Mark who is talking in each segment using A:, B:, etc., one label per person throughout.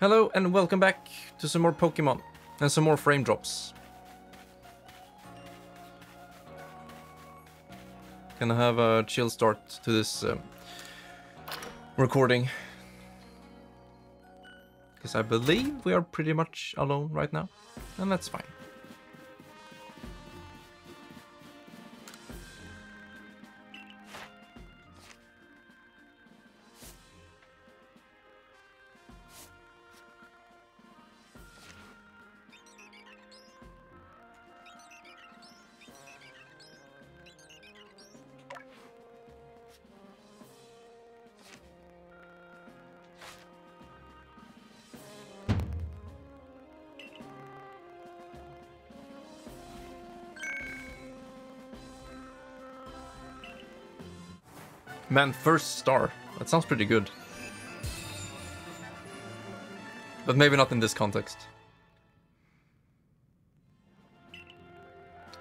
A: Hello and welcome back to some more Pokemon and some more frame drops. Gonna have a chill start to this um, recording. Because I believe we are pretty much alone right now, and that's fine. Man, first star. That sounds pretty good. But maybe not in this context.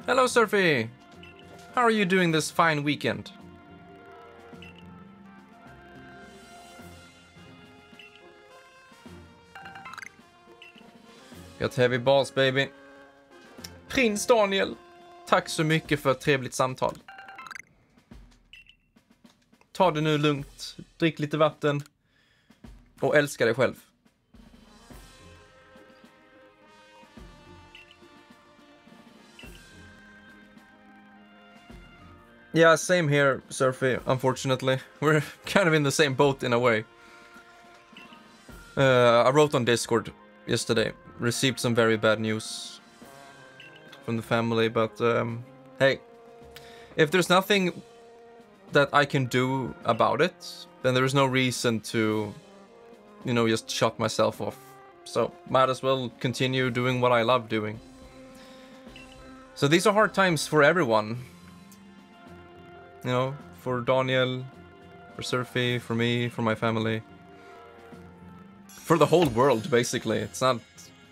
A: Hello, Surfy! How are you doing this fine weekend? Got heavy balls, baby. Prins Daniel! Tack så mycket för ett trevligt samtal. Ta det nu lugnt, drick lite vatten och älska dig själv. Yeah, same here, Surfy, unfortunately. We're kind of in the same boat in a way. Uh, I wrote on Discord yesterday, received some very bad news from the family, but um, hey, if there's nothing that I can do about it, then there is no reason to, you know, just shut myself off. So might as well continue doing what I love doing. So these are hard times for everyone. You know, for Daniel, for Surfy, for me, for my family. For the whole world, basically. It's not,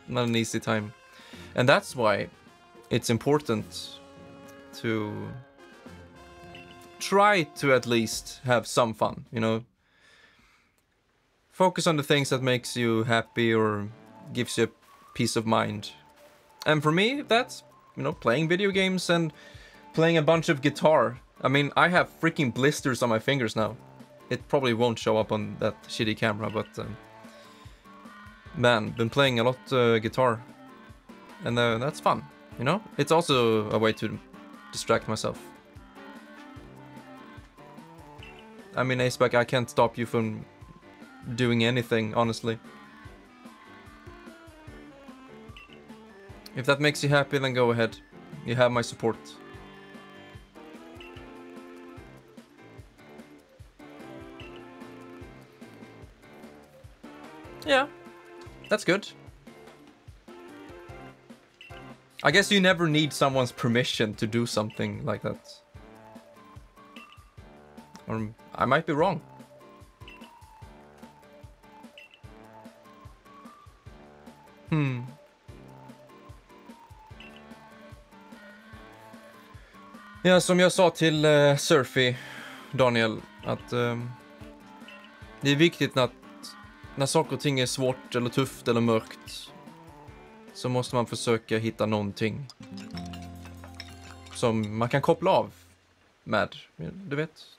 A: not an easy time. And that's why it's important to try to at least have some fun, you know. Focus on the things that makes you happy or gives you peace of mind. And for me, that's, you know, playing video games and playing a bunch of guitar. I mean, I have freaking blisters on my fingers now. It probably won't show up on that shitty camera, but um, man, been playing a lot uh, guitar, and uh, that's fun. You know, it's also a way to distract myself. I mean, Aceback, I can't stop you from doing anything, honestly. If that makes you happy, then go ahead. You have my support. Yeah, that's good. I guess you never need someone's permission to do something like that. Or I might be wrong. Hmm. Ja, som jag sa till uh, Surfy, Daniel, att um, det är viktigt att när saker och ting är svårt eller tufft eller mörkt så måste man försöka hitta någonting som man kan koppla av med. Du vet.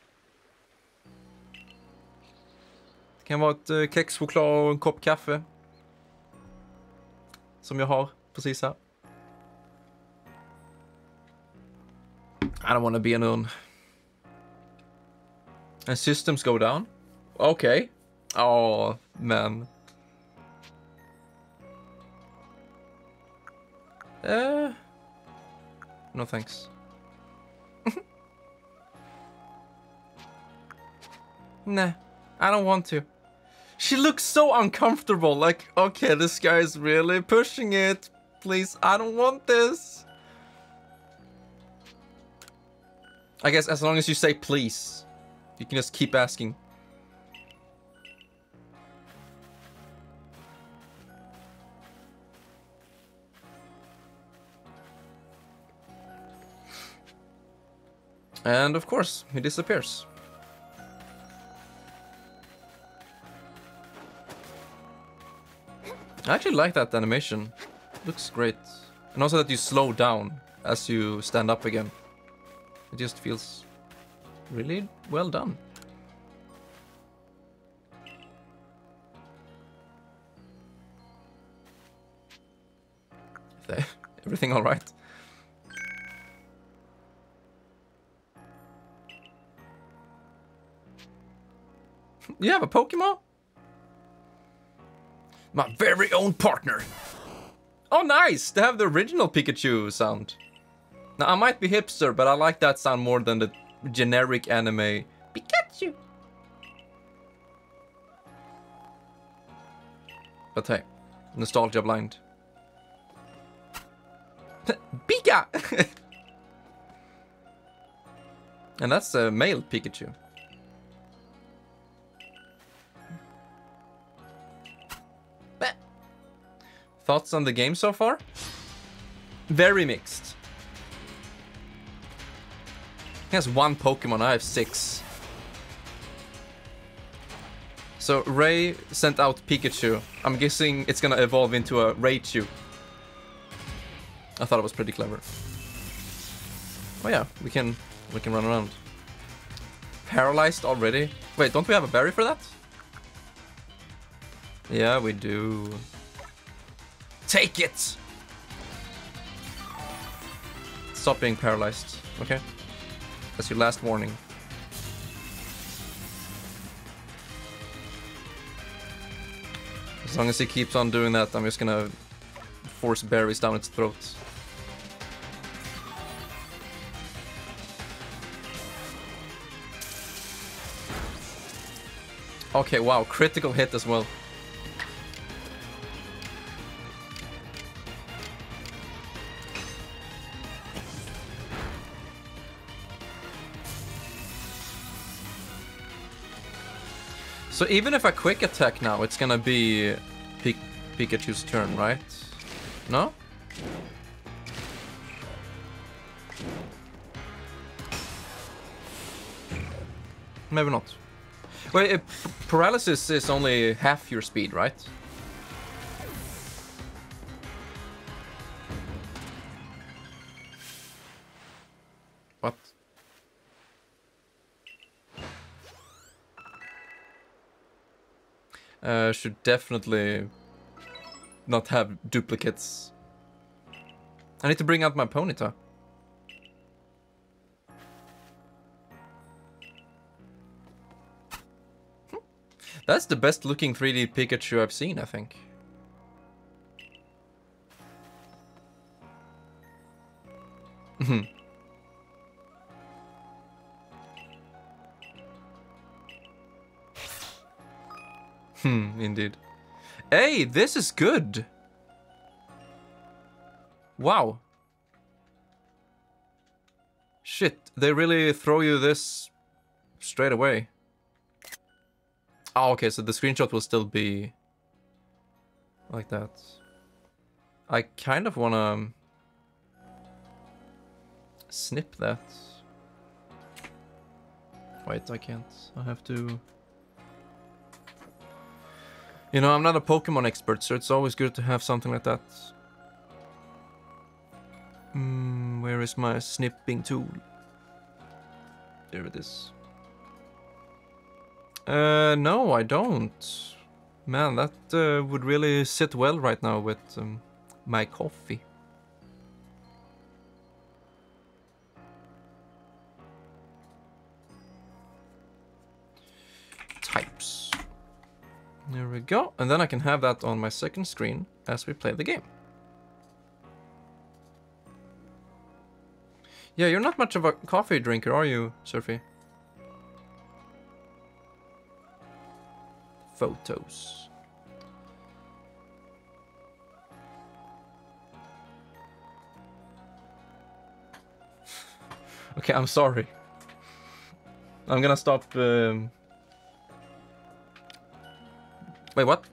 A: Det kan vara ett eh, kexchoklad och en kopp kaffe. Som jag har precis här. I don't want to be an urn. And systems go down? Okay. Oh, men... Uh, no thanks. nah, I don't want to. She looks so uncomfortable, like, okay, this guy's really pushing it. Please, I don't want this. I guess as long as you say please, you can just keep asking. And of course, he disappears. I actually like that animation. Looks great. And also that you slow down as you stand up again. It just feels really well done. Everything alright? you have a Pokemon? My very own partner. Oh, nice! They have the original Pikachu sound. Now, I might be hipster, but I like that sound more than the generic anime Pikachu. But hey, nostalgia blind. Pika! and that's a male Pikachu. Thoughts on the game so far? Very mixed. He has one Pokemon, I have six. So Ray sent out Pikachu. I'm guessing it's gonna evolve into a Raichu. I thought it was pretty clever. Oh yeah, we can we can run around. Paralyzed already? Wait, don't we have a berry for that? Yeah, we do. Take it! Stop being paralyzed, okay? That's your last warning. As long as he keeps on doing that, I'm just gonna force berries down its throat. Okay, wow, critical hit as well. So even if I quick attack now, it's gonna be Pik Pikachu's turn, right? No? Maybe not. Wait, paralysis is only half your speed, right? Uh, should definitely not have duplicates. I need to bring out my Ponyta. Hmm. That's the best looking 3D Pikachu I've seen, I think. Hmm. Indeed. Hey, this is good. Wow. Shit, they really throw you this straight away. Oh, okay, so the screenshot will still be like that. I kind of want to snip that. Wait, I can't. I have to... You know, I'm not a Pokemon expert, so it's always good to have something like that. Mm, where is my snipping tool? There it is. Uh, no, I don't. Man, that uh, would really sit well right now with um, my coffee. There we go. And then I can have that on my second screen as we play the game. Yeah, you're not much of a coffee drinker, are you, Surfy? Photos. okay, I'm sorry. I'm gonna stop um, Wait, what?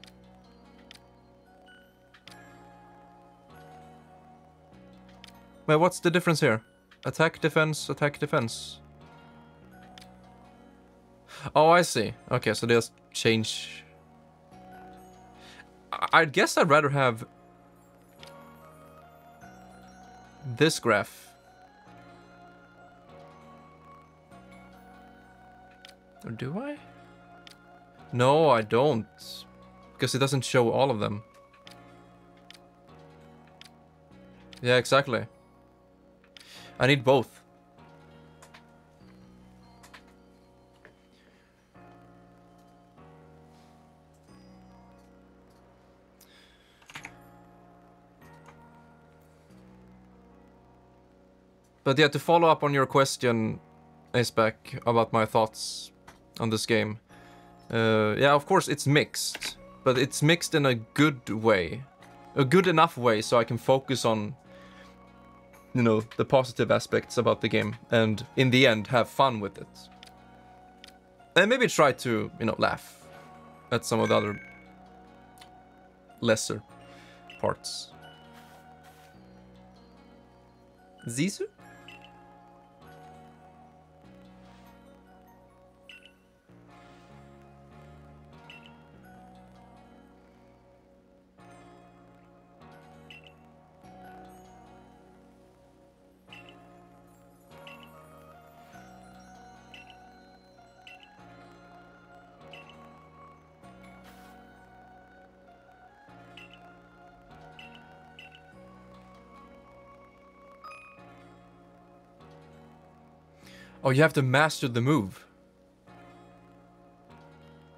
A: Wait, what's the difference here? Attack, defense, attack, defense. Oh, I see. Okay, so they just change... I guess I'd rather have this graph. Or do I? No, I don't. Because it doesn't show all of them. Yeah, exactly. I need both. But yeah, to follow up on your question, Aceback, about my thoughts on this game. Uh, yeah, of course it's mixed, but it's mixed in a good way. A good enough way so I can focus on, you know, the positive aspects about the game and in the end have fun with it. And maybe try to, you know, laugh at some of the other lesser parts. Zisu? Oh, you have to master the move.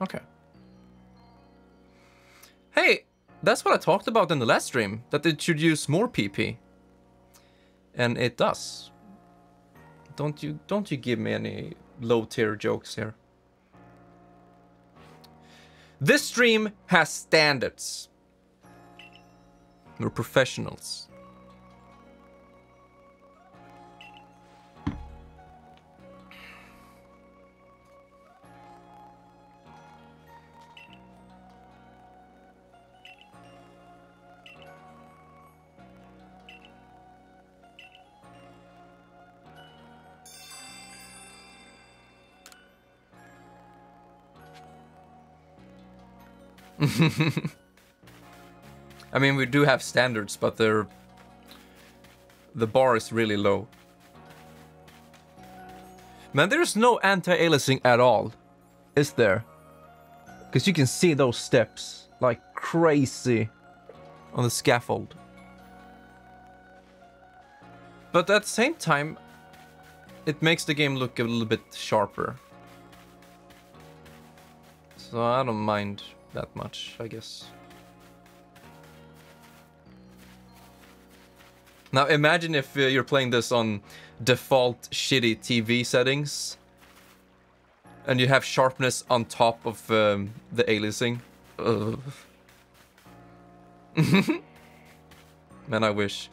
A: Okay. Hey, that's what I talked about in the last stream, that it should use more PP. And it does. Don't you don't you give me any low tier jokes here. This stream has standards. We're professionals. I mean, we do have standards, but they're... The bar is really low. Man, there's no anti-aliasing at all. Is there? Because you can see those steps like crazy on the scaffold. But at the same time, it makes the game look a little bit sharper. So I don't mind that much, I guess. Now imagine if uh, you're playing this on default shitty TV settings and you have sharpness on top of um, the aliasing. Man, I wish.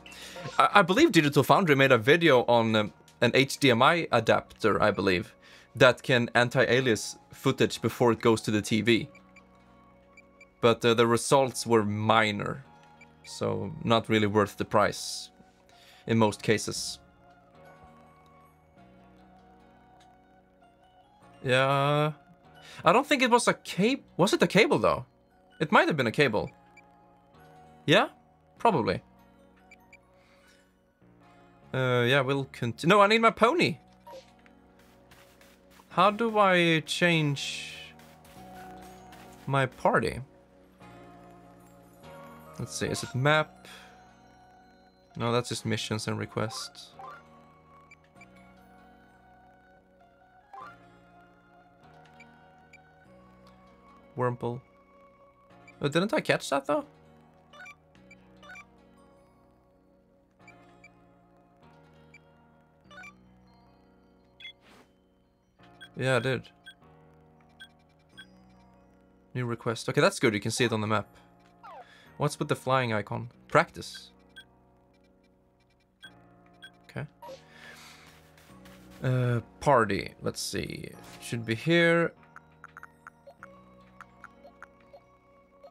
A: I, I, believe Digital Foundry made a video on um, an HDMI adapter, I believe, that can anti-alias footage before it goes to the TV but uh, the results were minor, so not really worth the price in most cases. Yeah, I don't think it was a cable. Was it a cable though? It might have been a cable. Yeah, probably. Uh, yeah, we'll continue. No, I need my pony. How do I change my party? Let's see, is it map? No, that's just missions and requests. Wurmple. Oh, didn't I catch that though? Yeah, I did. New request. Okay, that's good. You can see it on the map. What's with the flying icon? Practice. Okay. Uh, party. Let's see. Should be here.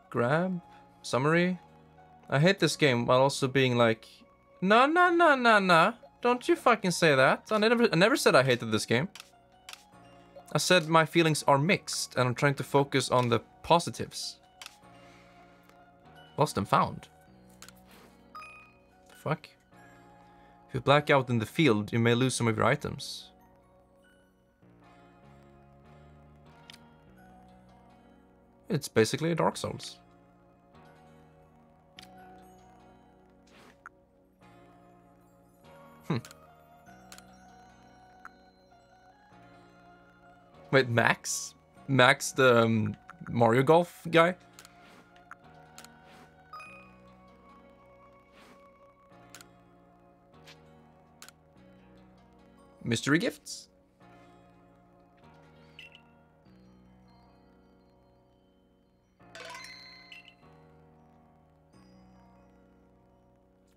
A: Grab. Summary. I hate this game while also being like, no, no, no, no, no. Don't you fucking say that. I never, I never said I hated this game. I said my feelings are mixed and I'm trying to focus on the positives. Lost and found. Fuck. If you black out in the field, you may lose some of your items. It's basically a Dark Souls. Hmm. Wait, Max? Max, the um, Mario Golf guy? Mystery gifts?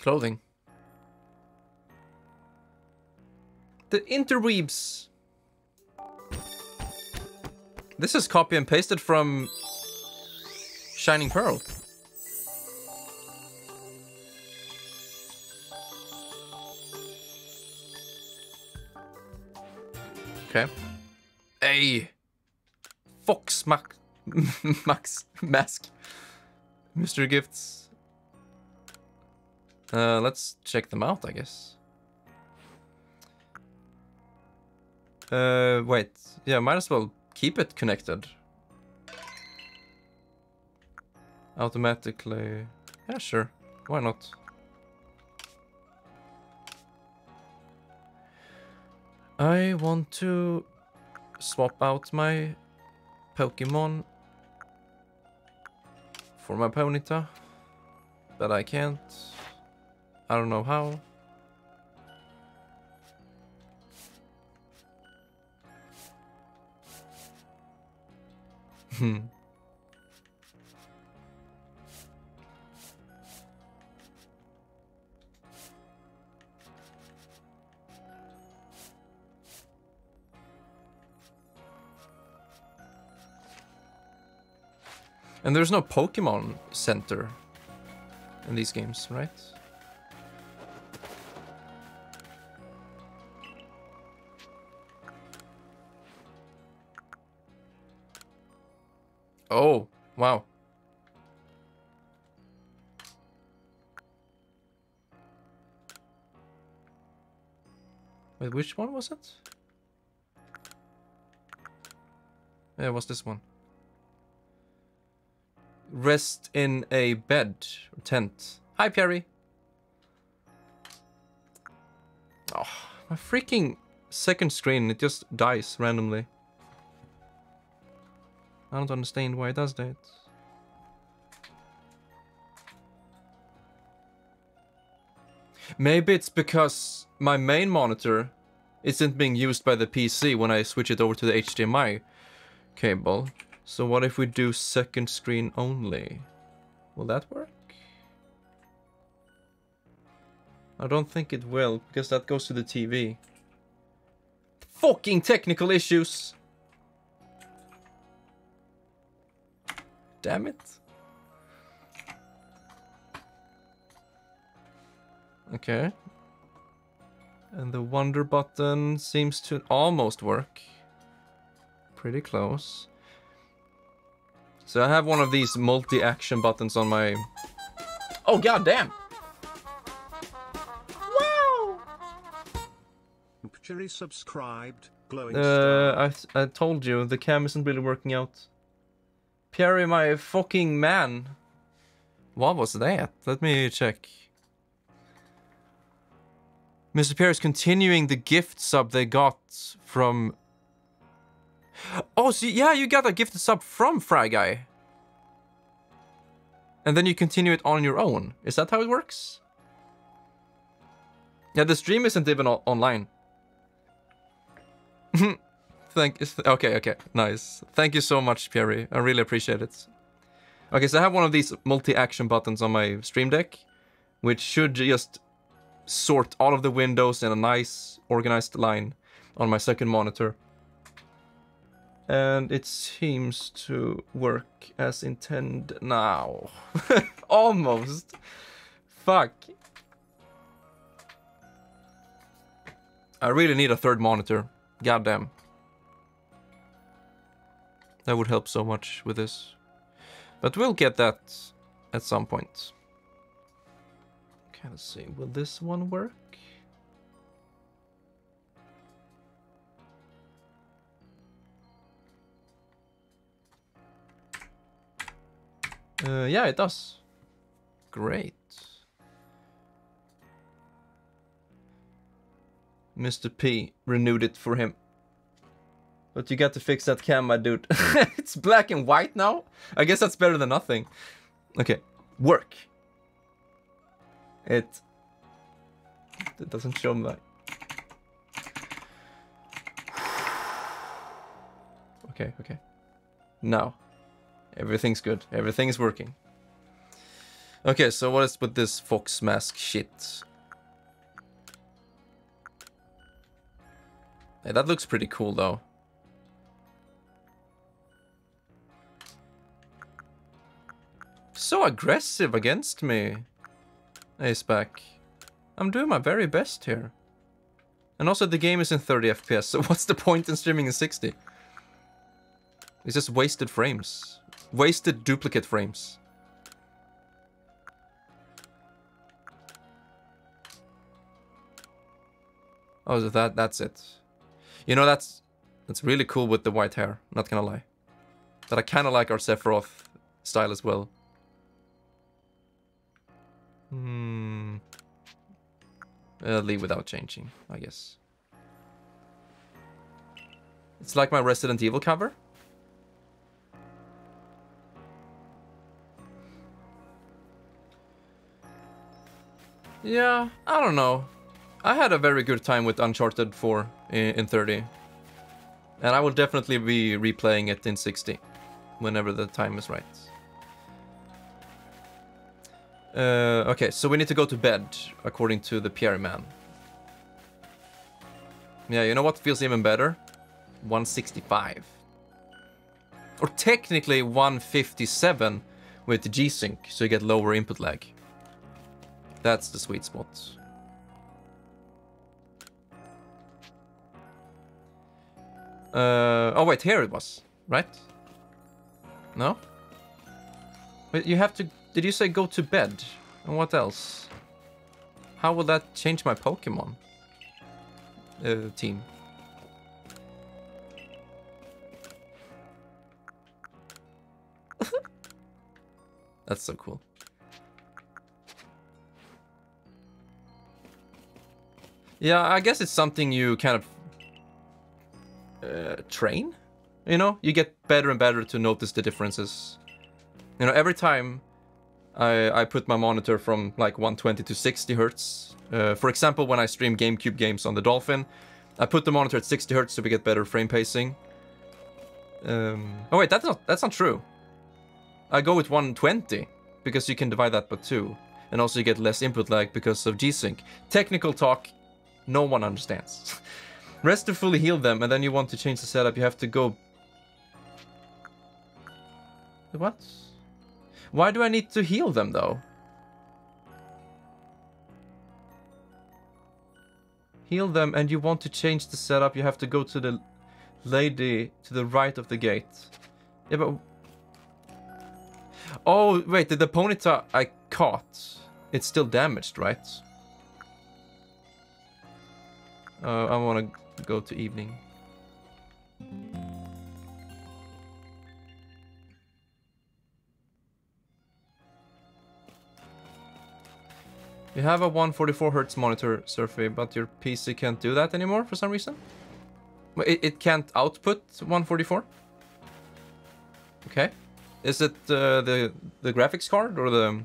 A: Clothing. The interweaves. This is copy and pasted from Shining Pearl. Okay. Hey. Fox Max Max Mask. Mystery gifts. Uh, let's check them out, I guess. Uh, wait. Yeah, might as well keep it connected. Automatically. Yeah, sure. Why not? I want to swap out my Pokemon for my Ponyta, but I can't. I don't know how. Hmm. And there's no Pokemon Center in these games, right? Oh, wow. Wait, which one was it? Yeah, what's this one? Rest in a bed, or tent. Hi, Perry. Oh, my freaking second screen, it just dies randomly. I don't understand why it does that. Maybe it's because my main monitor isn't being used by the PC when I switch it over to the HDMI cable. So what if we do second screen only? Will that work? I don't think it will, because that goes to the TV. Fucking technical issues! Damn it. Okay. And the wonder button seems to almost work. Pretty close. So I have one of these multi-action buttons on my... Oh, god damn! Wow!
B: Cherry subscribed, glowing
A: uh, I, I told you, the cam isn't really working out. Pierre, my fucking man. What was that? Let me check. Mr. Pierre is continuing the gift sub they got from Oh, so yeah, you got a gifted sub from Fry Guy. And then you continue it on your own. Is that how it works? Yeah, the stream isn't even online. Thank okay, okay, nice. Thank you so much, Pierre. I really appreciate it. Okay, so I have one of these multi-action buttons on my stream deck, which should just sort all of the windows in a nice, organized line on my second monitor. And it seems to work as intended now. Almost. Fuck. I really need a third monitor. Goddamn. That would help so much with this. But we'll get that at some point. Okay, let's see. Will this one work? Uh, yeah, it does. Great. Mr. P renewed it for him. But you got to fix that cam, my dude. it's black and white now? I guess that's better than nothing. Okay, work. It... It doesn't show me. Okay, okay. Now. Everything's good. Everything's working. Okay, so what is with this fox mask shit? Hey, that looks pretty cool though. So aggressive against me. Ace back. I'm doing my very best here. And also the game is in 30 FPS, so what's the point in streaming in 60? It's just wasted frames. Wasted duplicate frames. Oh, so that that's it. You know that's that's really cool with the white hair. Not gonna lie, but I kind of like our Sephiroth style as well. Hmm. Uh, leave without changing, I guess. It's like my Resident Evil cover. Yeah, I don't know. I had a very good time with Uncharted 4 in, in 30. And I will definitely be replaying it in 60 whenever the time is right. Uh, okay, so we need to go to bed, according to the Pierre man. Yeah, you know what feels even better? 165. Or technically 157 with G-Sync, so you get lower input lag. That's the sweet spot. Uh, oh wait, here it was, right? No? But you have to... Did you say go to bed? And what else? How will that change my Pokemon? Uh, team. That's so cool. Yeah, I guess it's something you kind of uh, train. You know, you get better and better to notice the differences. You know, every time I, I put my monitor from like 120 to 60 hertz. Uh, for example, when I stream GameCube games on the Dolphin, I put the monitor at 60 hertz so we get better frame pacing. Um, oh wait, that's not that's not true. I go with 120 because you can divide that by two, and also you get less input lag because of G-Sync. Technical talk, no one understands. Rest to fully heal them, and then you want to change the setup, you have to go... What? Why do I need to heal them, though? Heal them, and you want to change the setup, you have to go to the lady to the right of the gate. Yeah, but... Oh, wait, the, the Ponyta I caught, it's still damaged, right? Uh, I want to go to evening. You have a 144 Hz monitor, Surfy, but your PC can't do that anymore for some reason? It, it can't output 144? Okay. Is it uh, the the graphics card or the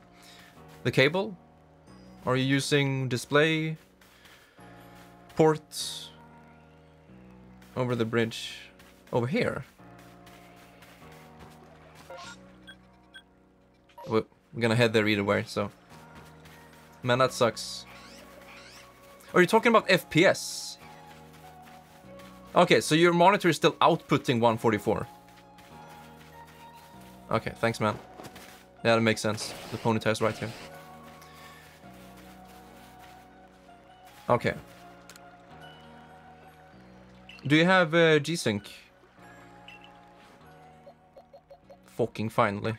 A: the cable? Are you using display ports over the bridge over here? We're gonna head there either way, so Man, that sucks. Are you talking about FPS? Okay, so your monitor is still outputting 144. Okay, thanks, man. Yeah, that makes sense. The Ponyta is right here. Okay. Do you have uh, G-Sync? Fucking finally.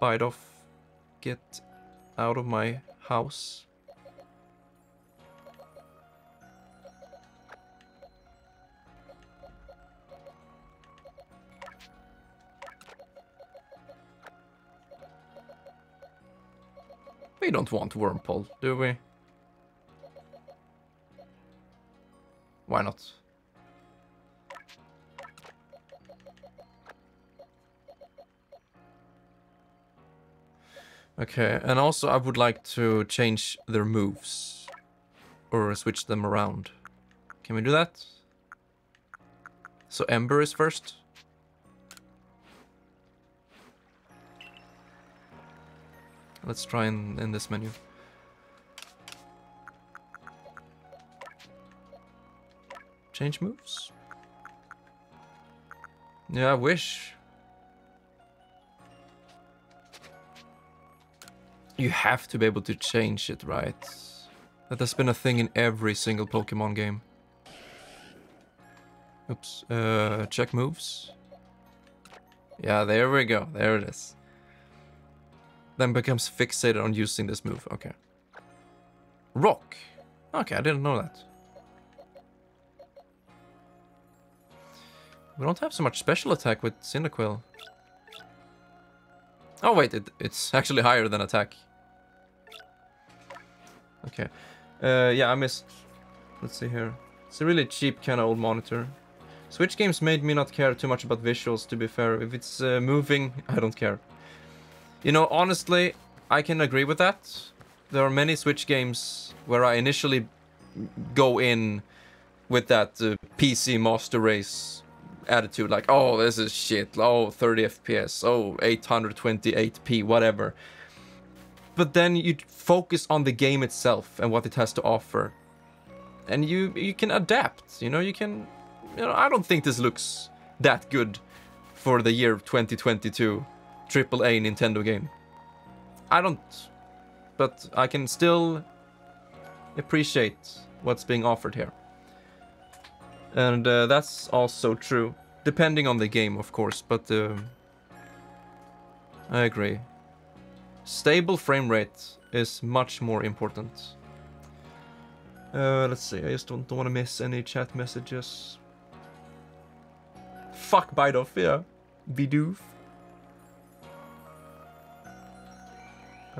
A: Bite off. Get out of my house. We don't want Wurmple, do we? Why not? Okay, and also I would like to change their moves. Or switch them around. Can we do that? So Ember is first. Let's try in, in this menu. Change moves? Yeah, I wish. You have to be able to change it, right? That has been a thing in every single Pokemon game. Oops. Uh, check moves. Yeah, there we go. There it is. Then becomes fixated on using this move. Okay. Rock. Okay, I didn't know that. We don't have so much special attack with Cyndaquil. Oh wait, it, it's actually higher than attack. Okay. Uh, yeah, I missed. Let's see here. It's a really cheap kind of old monitor. Switch games made me not care too much about visuals, to be fair. If it's uh, moving, I don't care. You know, honestly, I can agree with that. There are many Switch games where I initially go in with that uh, PC Master Race attitude, like, oh, this is shit, oh, 30 FPS, oh, 828p, whatever. But then you focus on the game itself and what it has to offer. And you you can adapt, you know, you can you know, I don't think this looks that good for the year 2022 AAA Nintendo game. I don't but I can still appreciate what's being offered here. And uh, that's also true, depending on the game, of course, but uh, I agree. Stable frame rate is much more important. Uh, let's see, I just don't, don't want to miss any chat messages. Fuck bite off, yeah. Bidoof.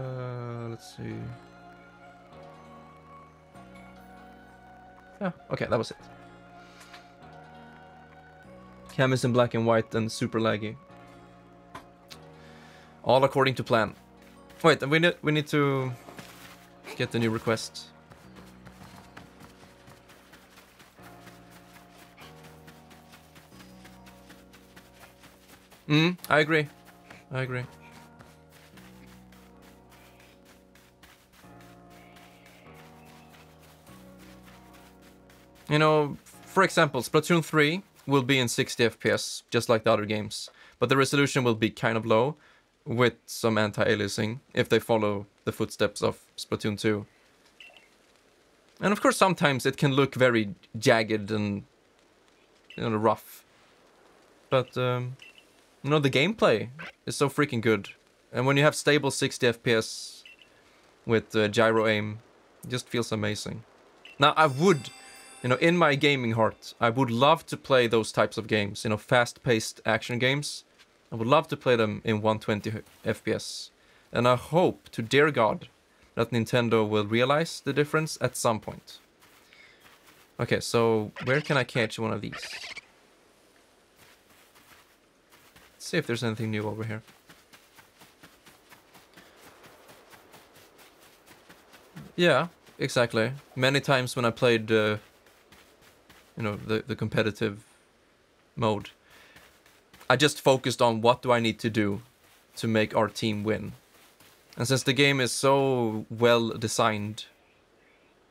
A: Uh, let's see. Yeah, okay, that was it. Cam is in black and white and super laggy. All according to plan. Wait, we need we need to get the new request. Hmm, I agree. I agree. You know, for example, Splatoon 3 will be in 60 FPS, just like the other games, but the resolution will be kind of low with some anti-aliasing if they follow the footsteps of Splatoon 2. And of course, sometimes it can look very jagged and you know rough, but um, you know the gameplay is so freaking good, and when you have stable 60 FPS with uh, gyro aim, it just feels amazing. Now I would you know, in my gaming heart, I would love to play those types of games, you know, fast-paced action games. I would love to play them in 120 FPS. And I hope, to dear God, that Nintendo will realize the difference at some point. Okay, so where can I catch one of these? Let's see if there's anything new over here. Yeah, exactly. Many times when I played uh, you know, the, the competitive mode. I just focused on what do I need to do to make our team win. And since the game is so well designed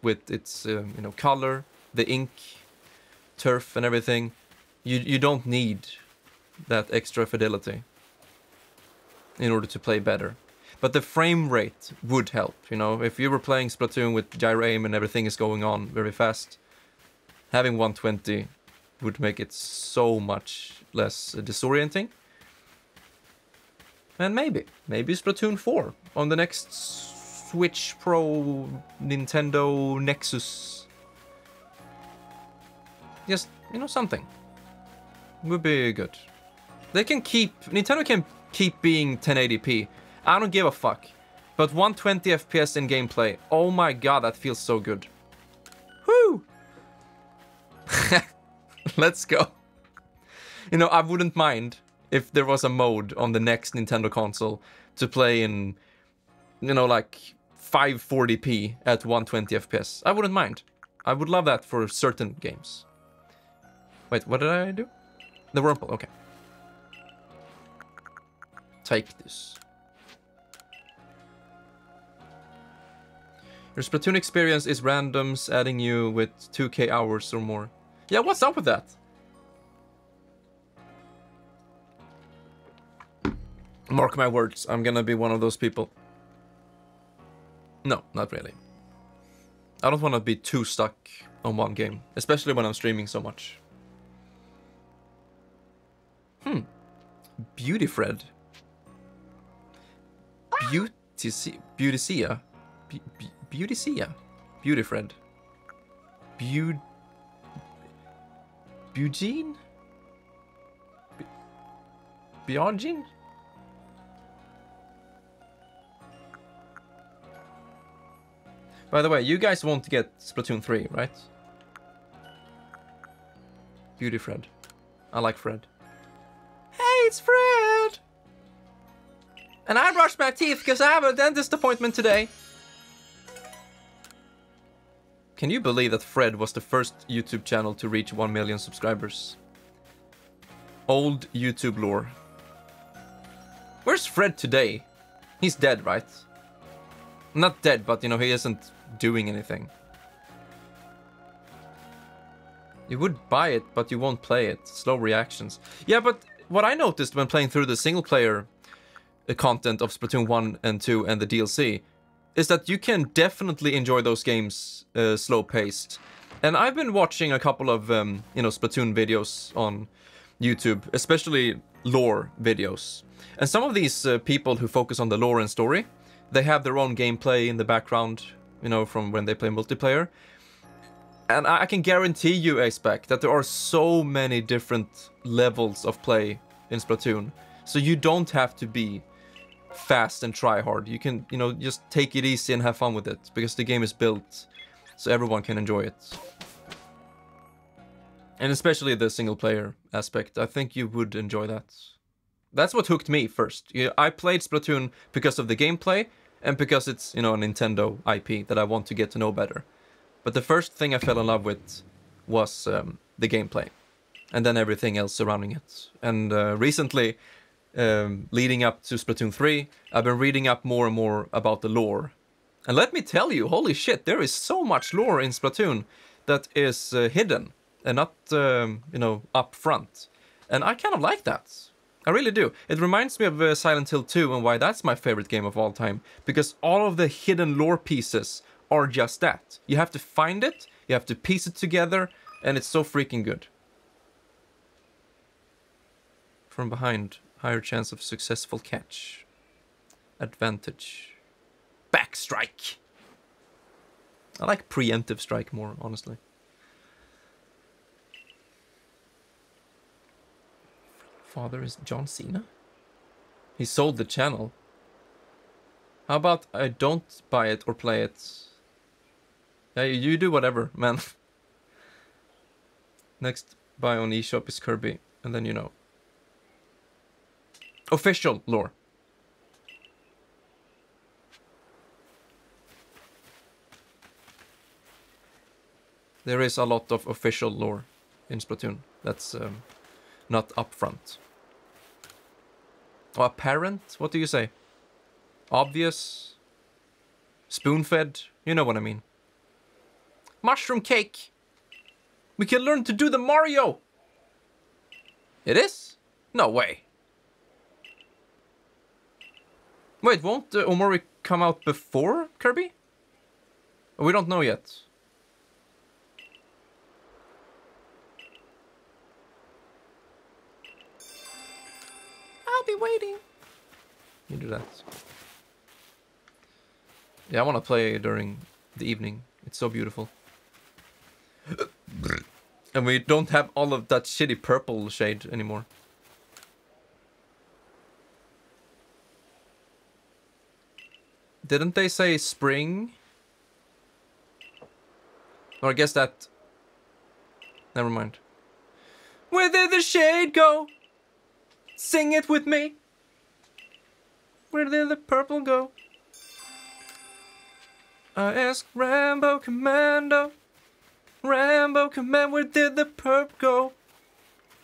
A: with its, uh, you know, color, the ink, turf and everything, you, you don't need that extra fidelity in order to play better. But the frame rate would help, you know, if you were playing Splatoon with gyro aim and everything is going on very fast, having 120 would make it so much less disorienting. And maybe, maybe Splatoon 4 on the next Switch Pro Nintendo Nexus. Just, you know, something. Would be good. They can keep, Nintendo can keep being 1080p. I don't give a fuck. But 120 FPS in gameplay, oh my god, that feels so good. Let's go. You know, I wouldn't mind if there was a mode on the next Nintendo console to play in, you know, like 540p at 120 FPS. I wouldn't mind. I would love that for certain games. Wait, what did I do? The Wurmple, okay. Take this. Your Splatoon experience is randoms adding you with 2k hours or more. Yeah, what's up with that? Mark my words, I'm gonna be one of those people. No, not really. I don't want to be too stuck on one game, especially when I'm streaming so much. Hmm. Beauty Fred. Beauty Beautycia. Be Be Beautycia. Beauty Fred. Beau Eugene? Bjorgene? By the way, you guys want to get Splatoon 3, right? Beauty Fred. I like Fred. Hey, it's Fred! And I brushed my teeth because I have a dentist appointment today. Can you believe that Fred was the first YouTube channel to reach 1 million subscribers? Old YouTube lore. Where's Fred today? He's dead, right? Not dead, but you know, he isn't doing anything. You would buy it, but you won't play it. Slow reactions. Yeah, but what I noticed when playing through the single player content of Splatoon 1 and 2 and the DLC is that you can definitely enjoy those games uh, slow paced. And I've been watching a couple of, um, you know, Splatoon videos on YouTube, especially lore videos. And some of these uh, people who focus on the lore and story, they have their own gameplay in the background you know, from when they play multiplayer. And I can guarantee you, Expect, that there are so many different levels of play in Splatoon. So you don't have to be fast and try hard. You can, you know, just take it easy and have fun with it because the game is built so everyone can enjoy it. And especially the single player aspect, I think you would enjoy that. That's what hooked me first. I played Splatoon because of the gameplay and because it's, you know, a Nintendo IP that I want to get to know better. But the first thing I fell in love with was um, the gameplay, and then everything else surrounding it. And uh, recently, um, leading up to Splatoon 3, I've been reading up more and more about the lore. And let me tell you, holy shit, there is so much lore in Splatoon that is uh, hidden and not, um, you know, up front. And I kind of like that. I really do. It reminds me of uh, Silent Hill 2 and why that's my favorite game of all time. Because all of the hidden lore pieces are just that. You have to find it, you have to piece it together, and it's so freaking good. From behind, higher chance of successful catch. Advantage. Backstrike! I like preemptive strike more, honestly. father is John Cena? He sold the channel. How about I don't buy it or play it? Yeah, you do whatever, man. Next buy on eShop is Kirby, and then you know. Official lore. There is a lot of official lore in Splatoon. That's um, not upfront. Or apparent? What do you say? Obvious? Spoon-fed? You know what I mean. Mushroom cake! We can learn to do the Mario! It is? No way. Wait, won't uh, Omori come out before Kirby? We don't know yet. I'll be waiting. You do that. Yeah, I want to play during the evening. It's so beautiful. and we don't have all of that shitty purple shade anymore. Didn't they say spring? Or I guess that... Never mind. Where did the shade go? Sing it with me. Where did the purple go? I asked Rambo Commando. Rambo Command, where did the perp go?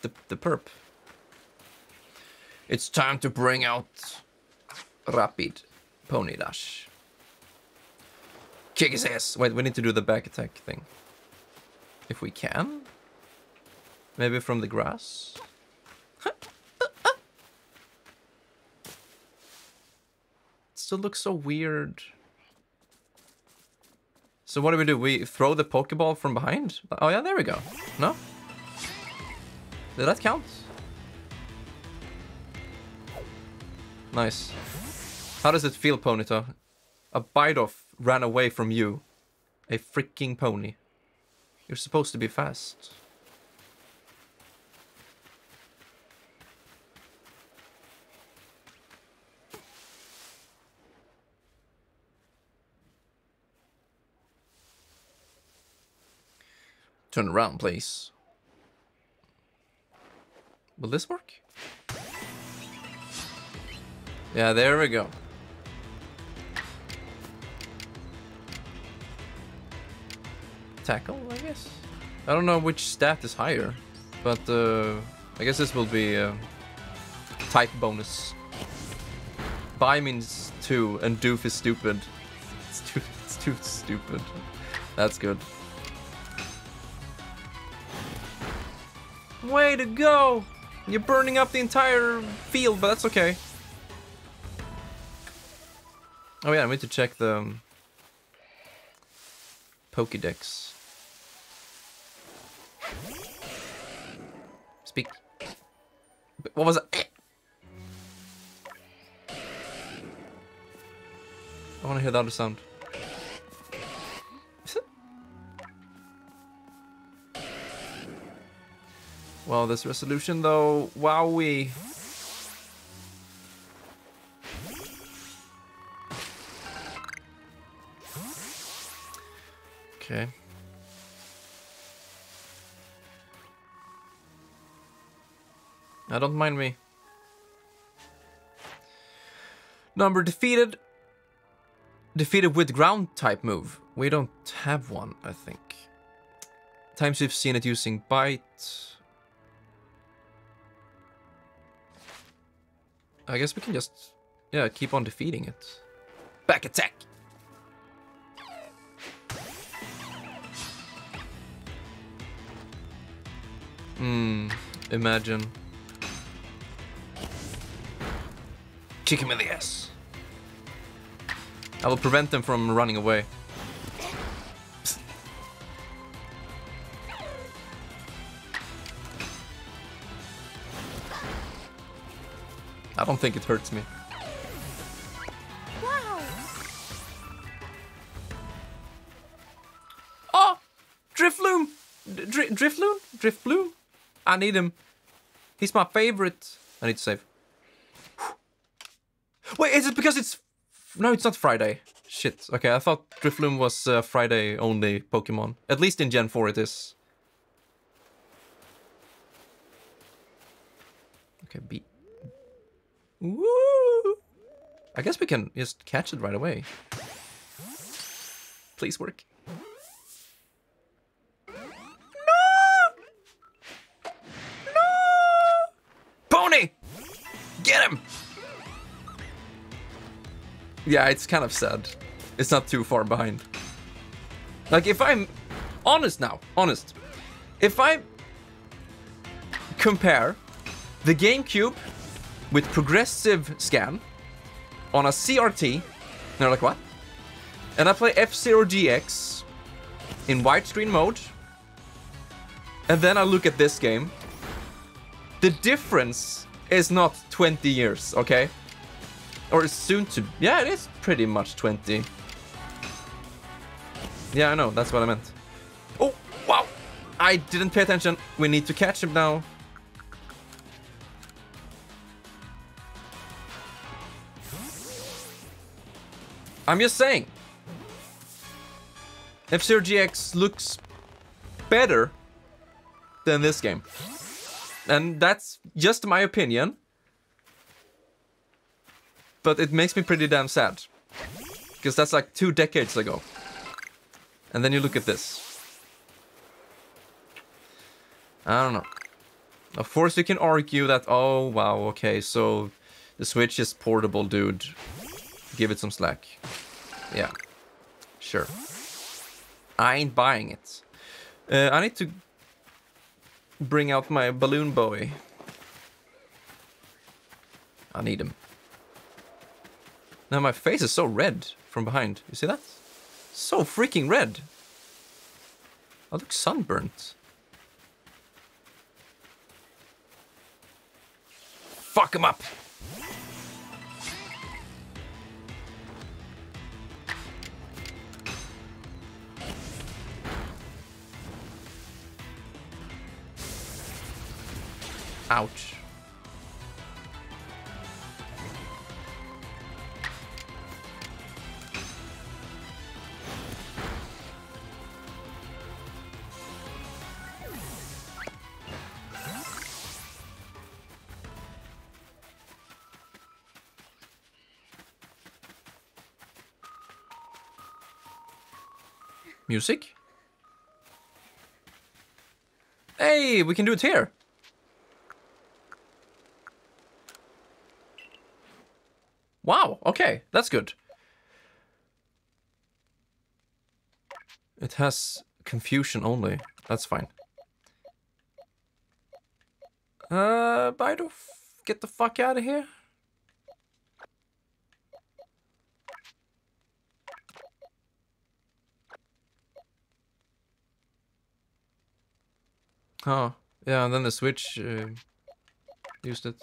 A: The, the perp. It's time to bring out Rapid Pony Dash. Kick his ass. Wait, we need to do the back attack thing. If we can. Maybe from the grass. It still looks so weird. So what do we do? We throw the Pokeball from behind? Oh yeah, there we go. No? Did that count? Nice. How does it feel, Ponyta? A Bidoof ran away from you. A freaking pony. You're supposed to be fast. Turn around, please. Will this work? Yeah, there we go. Tackle, I guess? I don't know which stat is higher, but uh, I guess this will be a type bonus. Buy means two, and doof is stupid. It's too, it's too stupid. That's good. Way to go! You're burning up the entire field, but that's okay. Oh yeah, I need to check the um, Pokédex. Speak. What was it? I want to hear the other sound. Well, this resolution though, wowie. Okay. I don't mind me. Number defeated. Defeated with ground type move. We don't have one, I think. Times we've seen it using bite. I guess we can just, yeah, keep on defeating it. Back attack! Hmm, imagine. Kick him in the ass. I will prevent them from running away. I don't think it hurts me. Wow. Oh! Drifloon! Dr Drifloon? Drifloon? I need him. He's my favorite. I need to save. Wait, is it because it's... No, it's not Friday. Shit. Okay, I thought Drifloon was uh, Friday only Pokemon. At least in Gen 4 it is. Okay, beat. Woo! I guess we can just catch it right away. Please work. No! No! Pony! Get him! Yeah, it's kind of sad. It's not too far behind. Like, if I'm honest now, honest. If I compare the GameCube with progressive scan on a CRT. They're like, what? And I play F-Zero GX in widescreen mode. And then I look at this game. The difference is not 20 years, okay? Or soon to... Yeah, it is pretty much 20. Yeah, I know. That's what I meant. Oh, wow. I didn't pay attention. We need to catch him now. I'm just saying. F-Zero GX looks better than this game. And that's just my opinion. But it makes me pretty damn sad. Because that's like two decades ago. And then you look at this. I don't know. Of course you can argue that, oh wow, okay, so the Switch is portable, dude. Give it some slack. Yeah, sure. I ain't buying it. Uh, I need to bring out my balloon boy. I need him. Now my face is so red from behind. You see that? So freaking red. I look sunburnt. Fuck him up. Ouch. Music? Hey, we can do it here. Wow, okay, that's good. It has confusion only. That's fine. Uh, Bido, get the fuck out of here. Oh, yeah, and then the Switch uh, used it.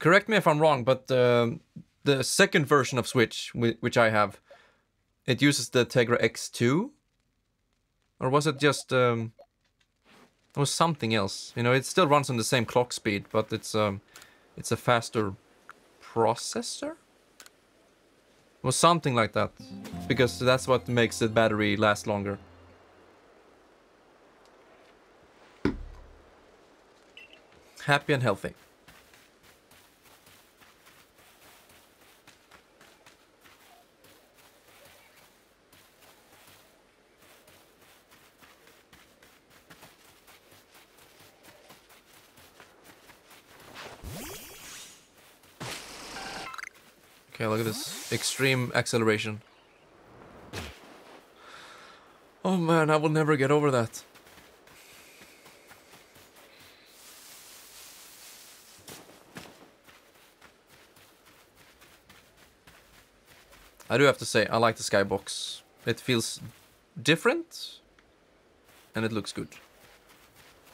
A: Correct me if I'm wrong, but um, the second version of Switch, which I have, it uses the Tegra X2? Or was it just... Um, it was something else. You know, it still runs on the same clock speed, but it's um, it's a faster processor? It was something like that. Because that's what makes the battery last longer. Happy and healthy. Okay, look at this extreme acceleration. Oh man, I will never get over that. I do have to say, I like the skybox. It feels different, and it looks good.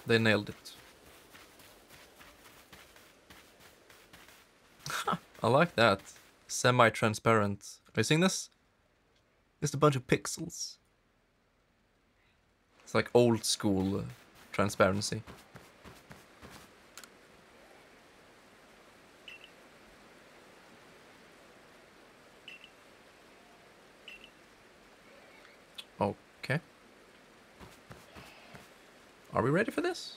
A: They nailed it. I like that. Semi-transparent. Are you seeing this? Just a bunch of pixels. It's like old school uh, transparency. Okay. Are we ready for this?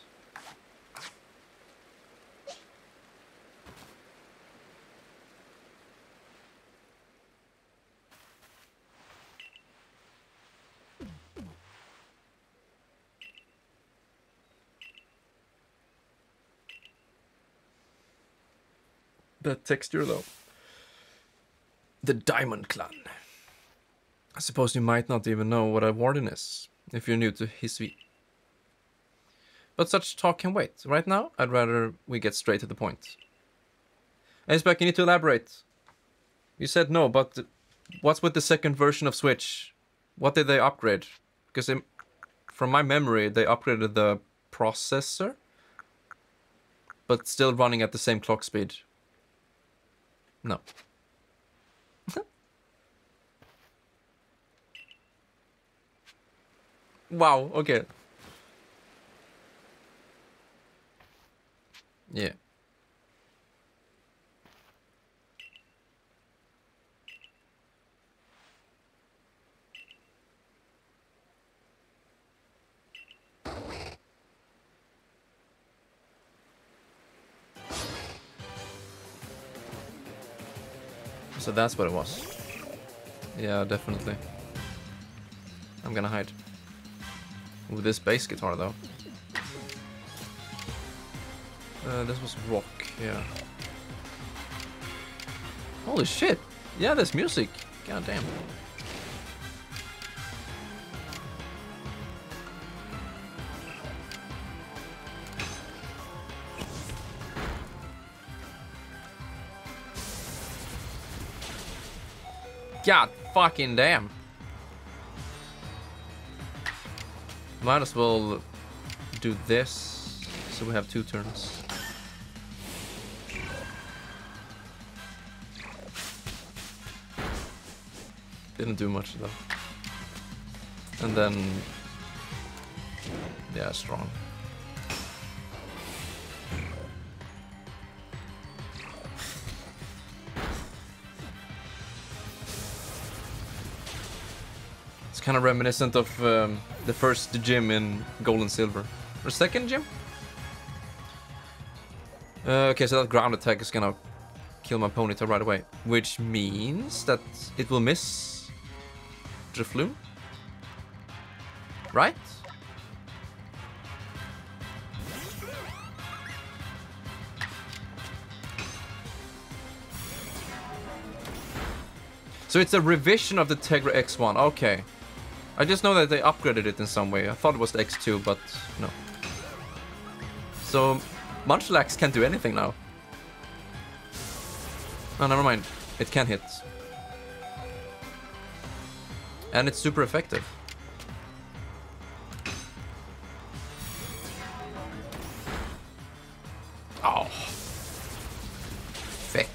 A: The texture though. The Diamond Clan. I suppose you might not even know what a warden is if you're new to Hisui. But such talk can wait. Right now, I'd rather we get straight to the point. Aceback, you need to elaborate. You said no, but what's with the second version of Switch? What did they upgrade? Because from my memory, they upgraded the processor, but still running at the same clock speed. No. wow, okay. Yeah. So that's what it was. Yeah, definitely. I'm gonna hide. With this bass guitar though. Uh, this was rock, yeah. Holy shit! Yeah, there's music. God damn. God fucking damn. Might as well do this so we have two turns. Didn't do much though. And then, yeah, strong. It's kind of reminiscent of um, the first gym in Gold and Silver. Or second gym? Uh, okay, so that ground attack is gonna kill my ponytail right away. Which means that it will miss Drifloon? Right? So it's a revision of the Tegra X1, okay. I just know that they upgraded it in some way. I thought it was the X2, but no. So Munchlax can't do anything now. Oh, never mind. It can hit. And it's super effective. Oh. Thick.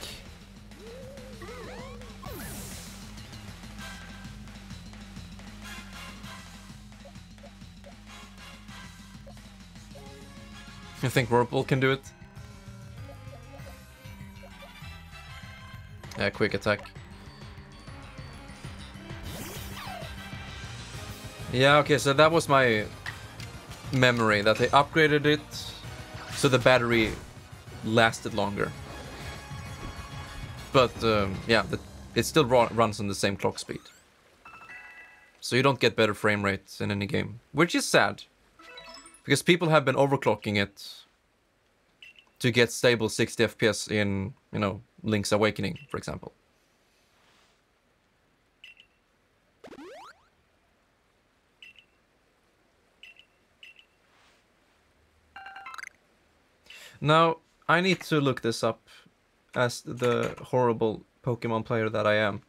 A: You think Whirlpool can do it? Yeah, quick attack. Yeah, okay, so that was my memory, that they upgraded it so the battery lasted longer. But, um, yeah, the, it still ru runs on the same clock speed. So you don't get better frame rates in any game, which is sad. Because people have been overclocking it to get stable 60 FPS in, you know, Link's Awakening, for example. Now, I need to look this up as the horrible Pokemon player that I am.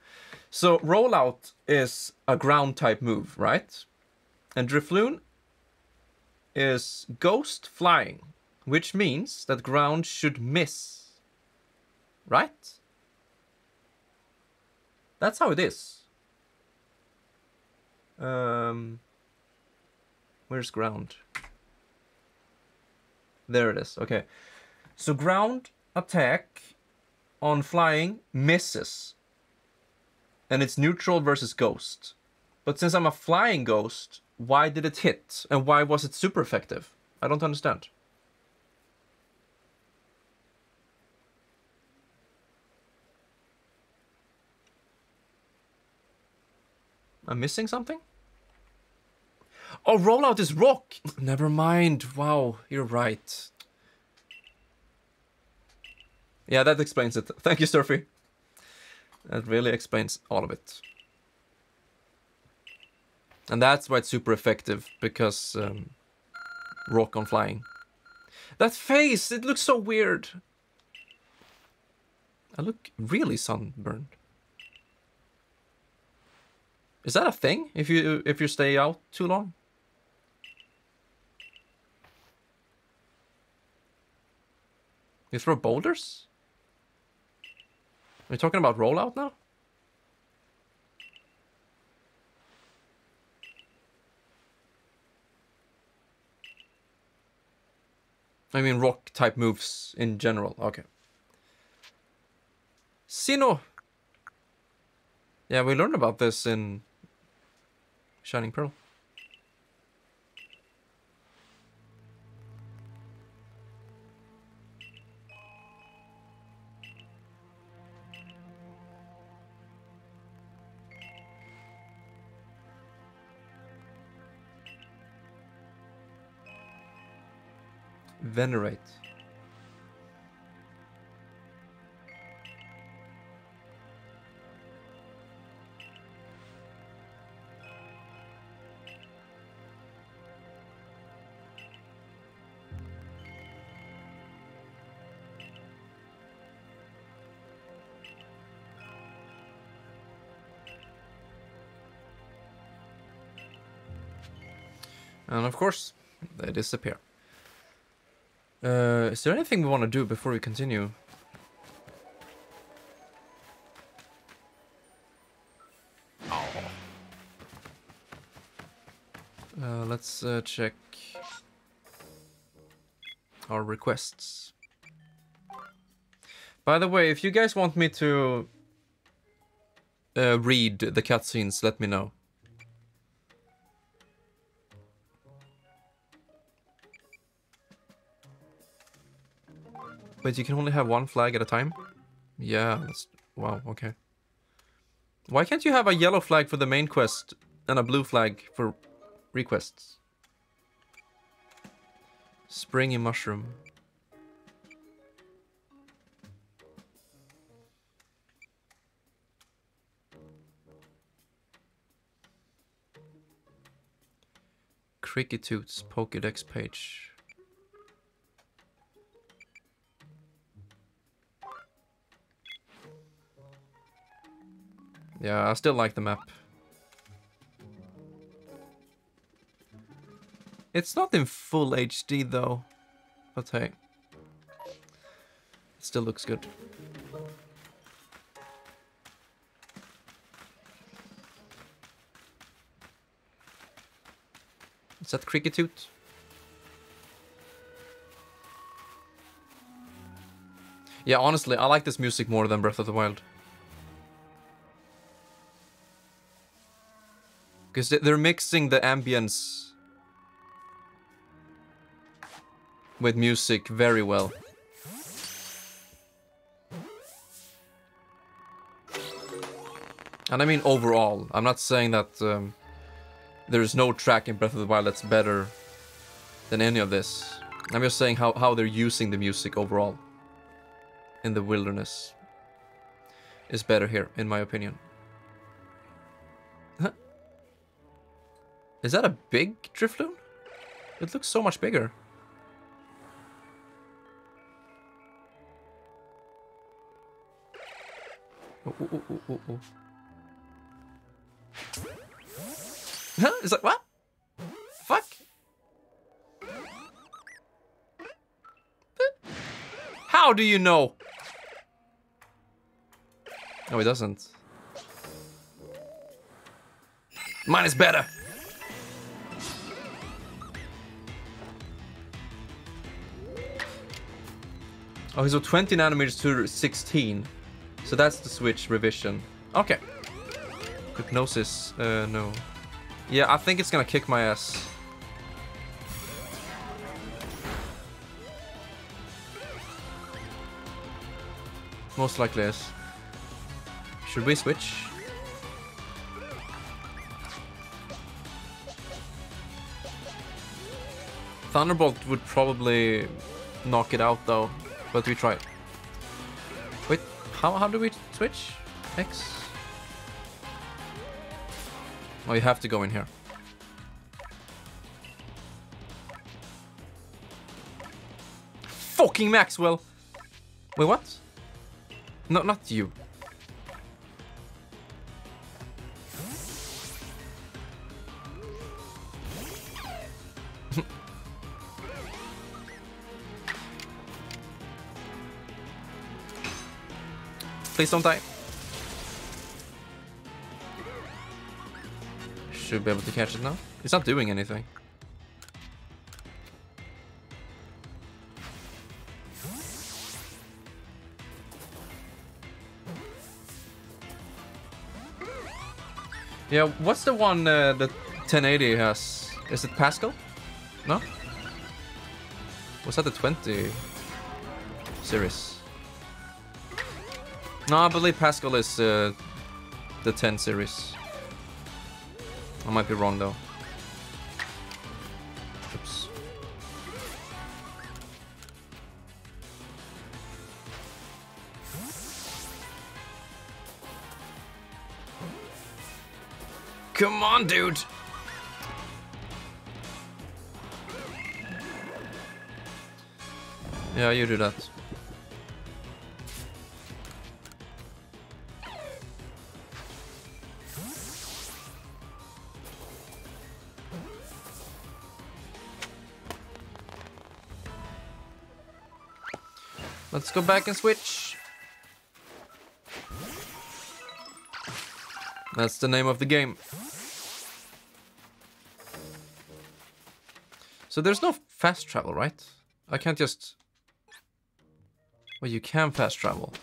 A: So, Rollout is a ground type move, right? And Drifloon is Ghost Flying, which means that ground should miss. Right? That's how it is. Um, where's ground? There it is. Okay. So ground attack on flying misses. And it's neutral versus ghost. But since I'm a flying ghost, why did it hit? And why was it super effective? I don't understand. I'm missing something? Oh, rollout is rock! Never mind. Wow, you're right. Yeah, that explains it. Thank you, Sturfy. That really explains all of it. And that's why it's super effective, because um, rock on flying. That face, it looks so weird. I look really sunburned. Is that a thing if you if you stay out too long? You throw boulders? Are you talking about rollout now? I mean rock type moves in general. Okay. Sinnoh. Yeah, we learned about this in Shining Pearl. Venerate. And of course, they disappear. Uh, is there anything we want to do before we continue? Uh, let's uh, check our requests. By the way, if you guys want me to uh, read the cutscenes, let me know. Wait, you can only have one flag at a time? Yeah, that's... Wow, okay. Why can't you have a yellow flag for the main quest and a blue flag for requests? Springy mushroom. Kricketot's Pokedex page. Yeah, I still like the map. It's not in full HD though, but hey. It still looks good. Is that Kricketot? Yeah, honestly, I like this music more than Breath of the Wild. Because they're mixing the ambience with music very well. And I mean overall. I'm not saying that um, there's no track in Breath of the Wild that's better than any of this. I'm just saying how, how they're using the music overall in the wilderness is better here, in my opinion. Is that a big Drifloon? It looks so much bigger. Oh oh oh, oh, oh, oh. Huh? It's like, what? Fuck? How do you know? No, it doesn't. Mine is better. Oh, so 20 nanometers to 16. So that's the Switch revision. Okay. Hypnosis, uh, no. Yeah, I think it's gonna kick my ass. Most likely is. Should we switch? Thunderbolt would probably knock it out though. But we try. Wait, how, how do we switch? X? Oh, you have to go in here. Fucking Maxwell! Wait, what? No, not you. Please don't die. Should be able to catch it now. It's not doing anything. Yeah, what's the one uh, that 1080 has? Is it Pascal? No? Was that the 20 series? No, I believe Pascal is uh, the 10 series. I might be wrong though. Come on, dude! Yeah, you do that. Let's go back and switch. That's the name of the game. So there's no fast travel, right? I can't just... Well, you can fast travel.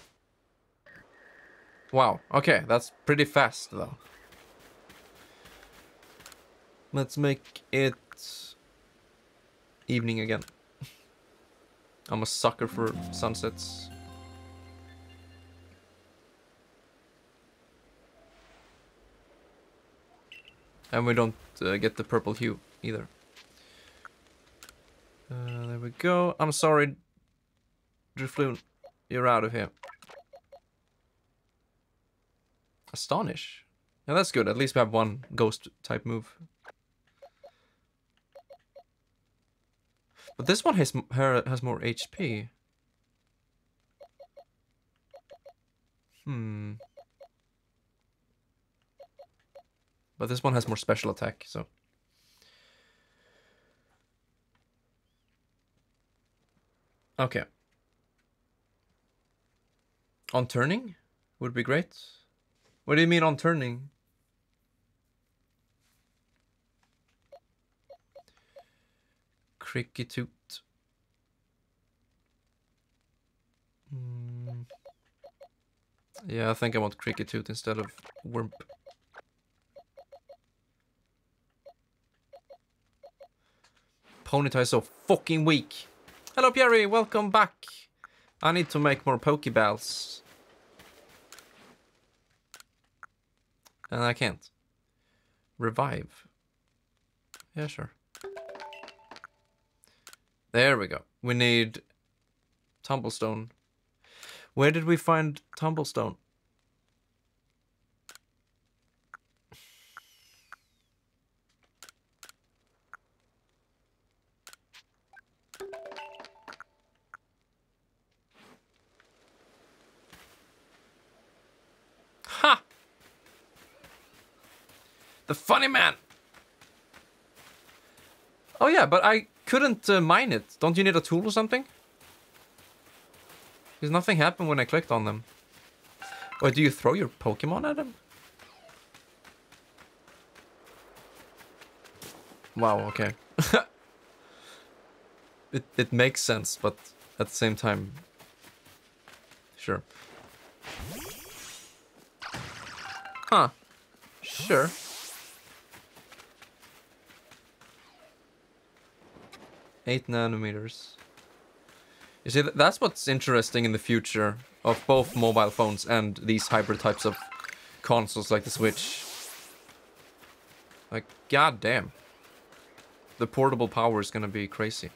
A: Wow, okay, that's pretty fast, though. Let's make it... evening again. I'm a sucker for sunsets. And we don't uh, get the purple hue either. Uh, there we go. I'm sorry, Drifloon. You're out of here. Astonish. Yeah, that's good. At least we have one ghost type move. But this one has her has more HP. Hmm. But this one has more special attack, so. Okay. On turning would be great. What do you mean on turning? Cricky toot. Mm. Yeah, I think I want cricky toot instead of wimp. Ponyta is so fucking weak. Hello, Pierre. Welcome back. I need to make more Pokeballs. And I can't. Revive. Yeah, sure. There we go. We need Tumblestone. Where did we find Tumblestone? Ha! The funny man. Oh yeah, but I couldn't uh, mine it. Don't you need a tool or something? Because nothing happened when I clicked on them. Or do you throw your Pokemon at them? Wow, okay. it, it makes sense, but at the same time... Sure. Huh. Sure. Eight nanometers. You see, that's what's interesting in the future of both mobile phones and these hybrid types of consoles like the Switch. Like, goddamn. The portable power is gonna be crazy.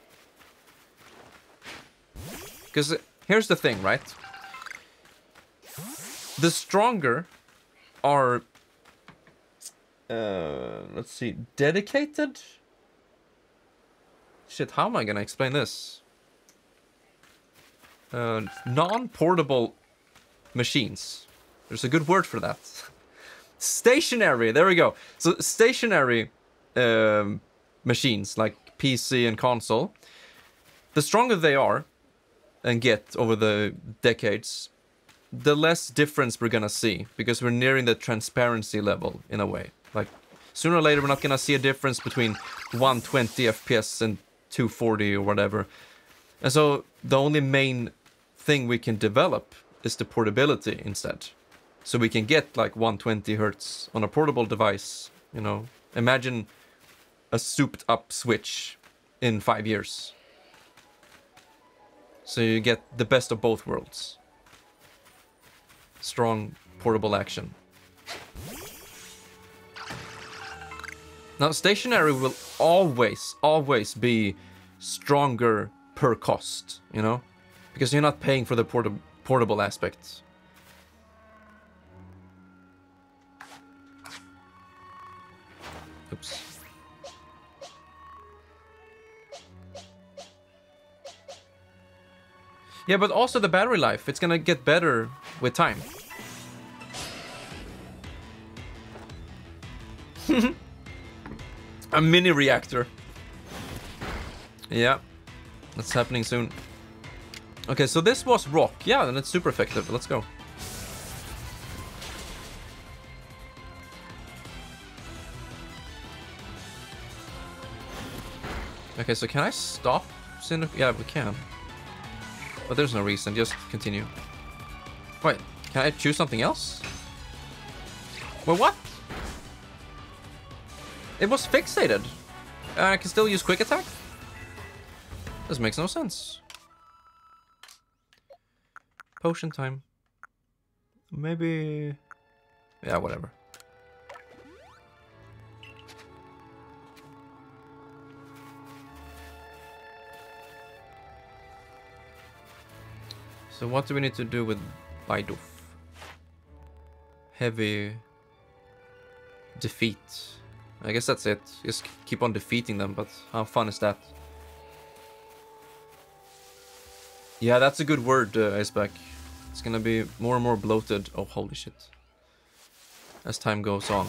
A: Because here's the thing, right? The stronger are, uh, let's see, dedicated? Shit, how am I gonna explain this? Uh, non-portable machines. There's a good word for that. stationary, there we go. So stationary um, machines like PC and console, the stronger they are and get over the decades, the less difference we're gonna see because we're nearing the transparency level in a way. Like sooner or later, we're not gonna see a difference between 120 FPS and 240 or whatever. And so the only main thing we can develop is the portability instead. So we can get like 120 hertz on a portable device. You know, imagine a souped up Switch in five years. So you get the best of both worlds. Strong portable action. Now, stationary will always, always be stronger per cost, you know? Because you're not paying for the porta portable aspects. Oops. Yeah, but also the battery life. It's gonna get better with time. A mini reactor. Yeah, that's happening soon. Okay, so this was rock. Yeah, and it's super effective. Let's go. Okay, so can I stop? Yeah, we can. But there's no reason, just continue. Wait, can I choose something else? Well, what? It was fixated. I can still use quick attack? This makes no sense. Potion time. Maybe... Yeah, whatever. So what do we need to do with Bidoof? Heavy defeat. I guess that's it. Just keep on defeating them, but how fun is that? Yeah, that's a good word, uh, Iceback. It's gonna be more and more bloated. Oh, holy shit. As time goes on.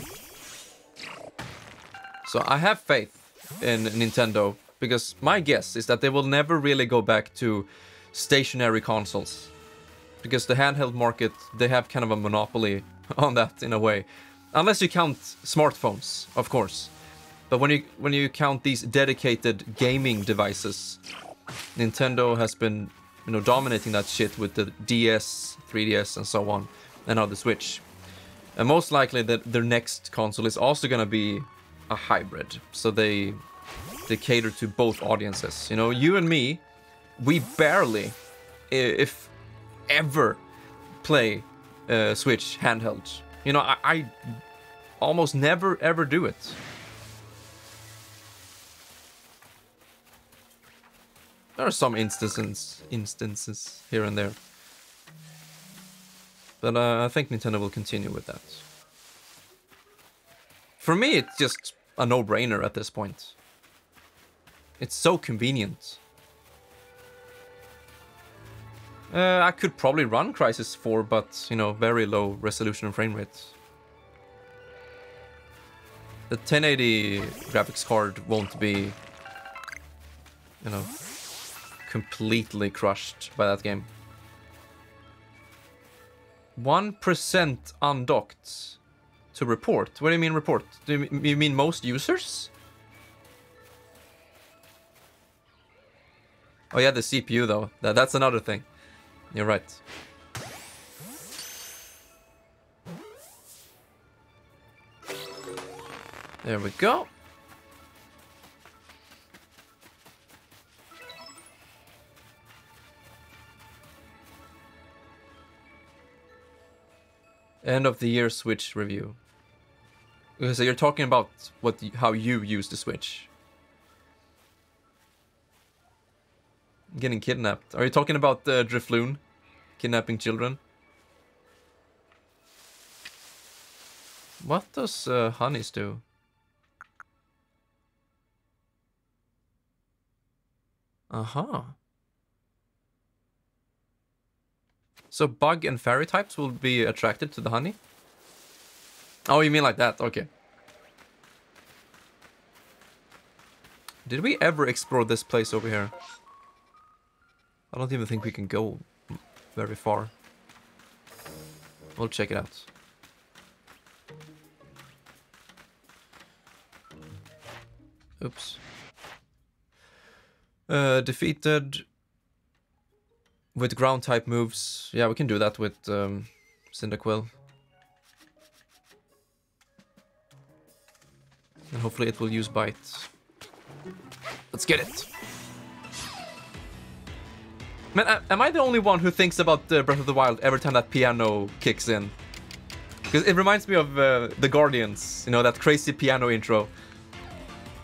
A: So I have faith in Nintendo, because my guess is that they will never really go back to stationary consoles. Because the handheld market, they have kind of a monopoly on that in a way. Unless you count smartphones, of course. But when you when you count these dedicated gaming devices, Nintendo has been, you know, dominating that shit with the DS, 3DS, and so on, and now the Switch. And most likely that their next console is also gonna be a hybrid. So they they cater to both audiences. You know, you and me, we barely, if ever, play uh, Switch handheld. You know, I, I almost never ever do it. There are some instances, instances here and there. But uh, I think Nintendo will continue with that. For me, it's just a no-brainer at this point. It's so convenient. Uh, I could probably run Crysis 4, but, you know, very low resolution and frame rate. The 1080 graphics card won't be, you know, completely crushed by that game. 1% undocked to report. What do you mean report? Do you mean most users? Oh yeah, the CPU though. That, that's another thing. You're right. There we go. End of the year Switch review. So you're talking about what how you use the Switch. Getting kidnapped. Are you talking about uh, Drifloon? Kidnapping children? What does uh, Honeys do? Uh-huh. So bug and fairy types will be attracted to the honey? Oh, you mean like that? Okay. Did we ever explore this place over here? I don't even think we can go very far. We'll check it out. Oops. Uh, defeated with ground type moves. Yeah, we can do that with um, Cyndaquil. And hopefully it will use Bite. Let's get it. Man, am I the only one who thinks about uh, Breath of the Wild every time that piano kicks in? Because it reminds me of uh, The Guardians, you know, that crazy piano intro.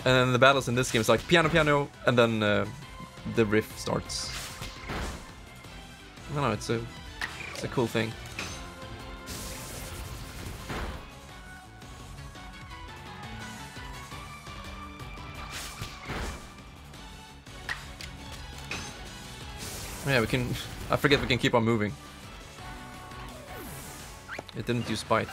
A: And then the battles in this game is like piano, piano, and then uh, the riff starts. I don't know, it's a, it's a cool thing. Yeah, we can... I forget we can keep on moving. It didn't use bite.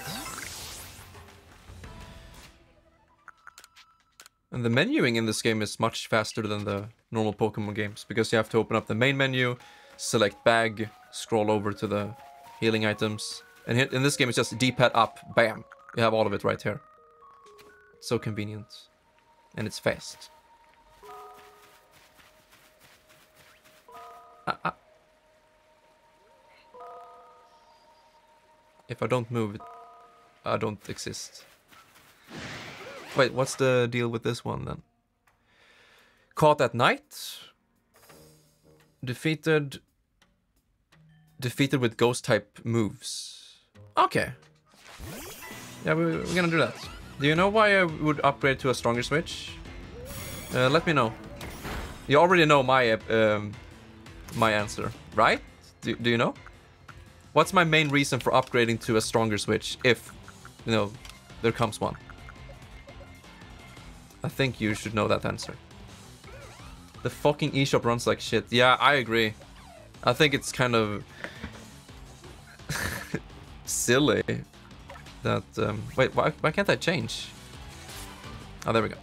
A: And the menuing in this game is much faster than the normal Pokemon games because you have to open up the main menu, select bag, scroll over to the healing items. And in this game it's just D-pad up, bam. You have all of it right here. so convenient. And it's fast. If I don't move, it, I don't exist. Wait, what's the deal with this one then? Caught at night. Defeated. Defeated with ghost type moves. Okay. Yeah, we, we're gonna do that. Do you know why I would upgrade to a stronger switch? Uh, let me know. You already know my uh, um, my answer, right? Do, do you know? What's my main reason for upgrading to a stronger switch if, you know, there comes one? I think you should know that answer. The fucking eShop runs like shit. Yeah, I agree. I think it's kind of silly that. Um, wait, why, why can't I change? Oh, there we go.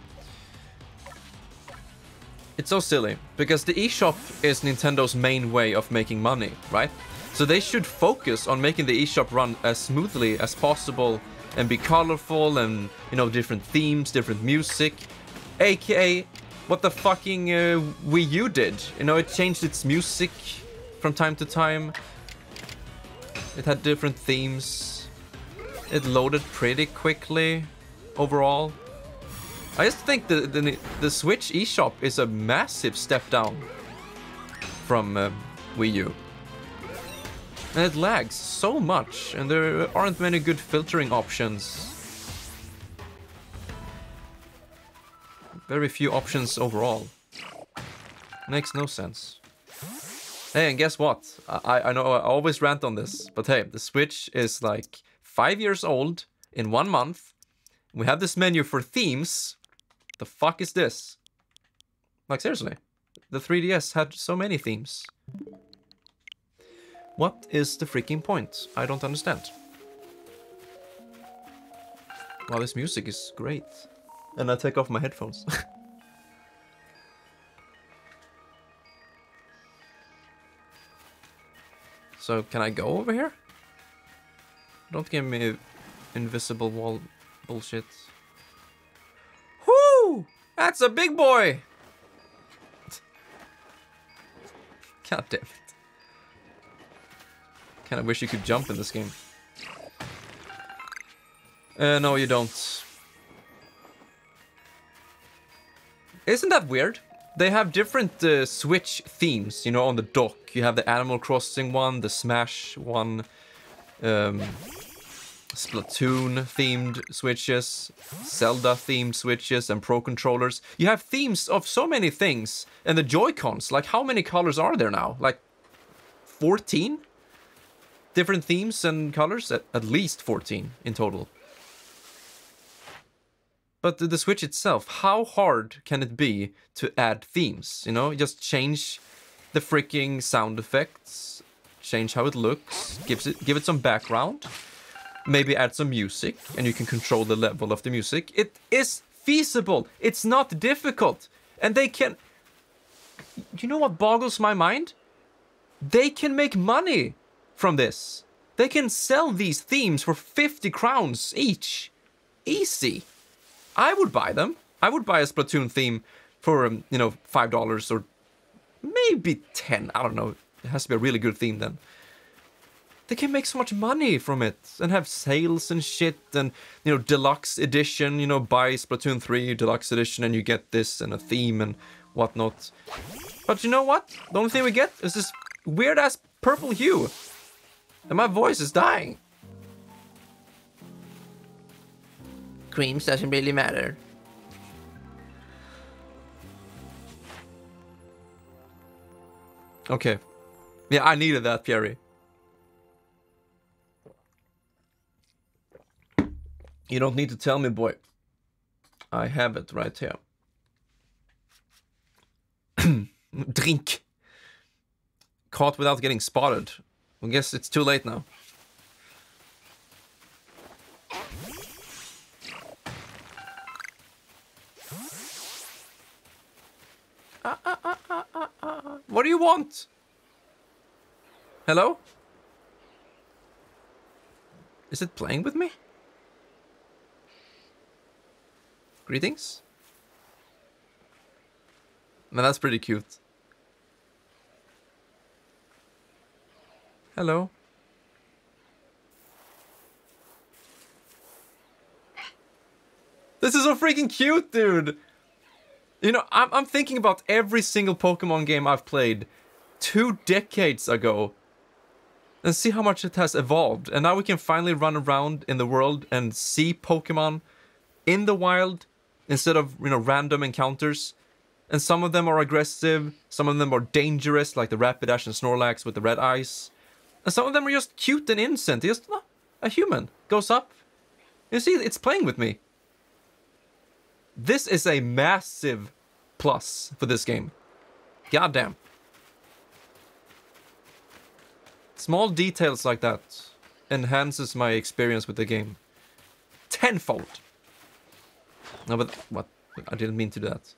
A: It's so silly because the eShop is Nintendo's main way of making money, right? So they should focus on making the eShop run as smoothly as possible and be colorful and you know different themes, different music, aka what the fucking uh, Wii U did. You know, it changed its music from time to time. It had different themes. It loaded pretty quickly overall. I just think the the, the Switch eShop is a massive step down from uh, Wii U. And it lags so much, and there aren't many good filtering options. Very few options overall. Makes no sense. Hey, and guess what? I, I know I always rant on this, but hey, the Switch is like five years old in one month. We have this menu for themes. The fuck is this? Like, seriously. The 3DS had so many themes. What is the freaking point? I don't understand. Wow, this music is great. And I take off my headphones. so, can I go over here? Don't give me invisible wall bullshit. That's a big boy! God damn it. Kind of wish you could jump in this game. Uh, no, you don't. Isn't that weird? They have different uh, Switch themes, you know, on the dock. You have the Animal Crossing one, the Smash one, um, Splatoon themed Switches, Zelda themed Switches, and Pro controllers. You have themes of so many things. And the Joy-Cons, like how many colors are there now? Like 14? Different themes and colors? At, at least 14 in total. But the, the Switch itself, how hard can it be to add themes? You know, just change the freaking sound effects, change how it looks, gives it give it some background, maybe add some music, and you can control the level of the music. It is feasible. It's not difficult, and they can. You know what boggles my mind? They can make money from this. They can sell these themes for 50 crowns each. Easy. I would buy them. I would buy a Splatoon theme for, um, you know, $5 or maybe 10. I don't know. It has to be a really good theme then. They can make so much money from it and have sales and shit and, you know, deluxe edition, you know, buy Splatoon 3 deluxe edition and you get this and a theme and whatnot. But you know what? The only thing we get is this weird ass purple hue. And my voice is dying. Creams doesn't really matter. Okay. Yeah, I needed that, Pierre. You don't need to tell me, boy. I have it right here. Drink. Caught without getting spotted. I guess it's too late now. What do you want? Hello? Is it playing with me? Greetings? Man, that's pretty cute. Hello. This is so freaking cute, dude! You know, I'm, I'm thinking about every single Pokemon game I've played two decades ago and see how much it has evolved. And now we can finally run around in the world and see Pokemon in the wild instead of, you know, random encounters. And some of them are aggressive, some of them are dangerous, like the Rapidash and Snorlax with the red eyes. And some of them are just cute and innocent. Just a human goes up. You see, it's playing with me. This is a massive plus for this game. Goddamn. Small details like that enhances my experience with the game. Tenfold. No, but what? I didn't mean to do that.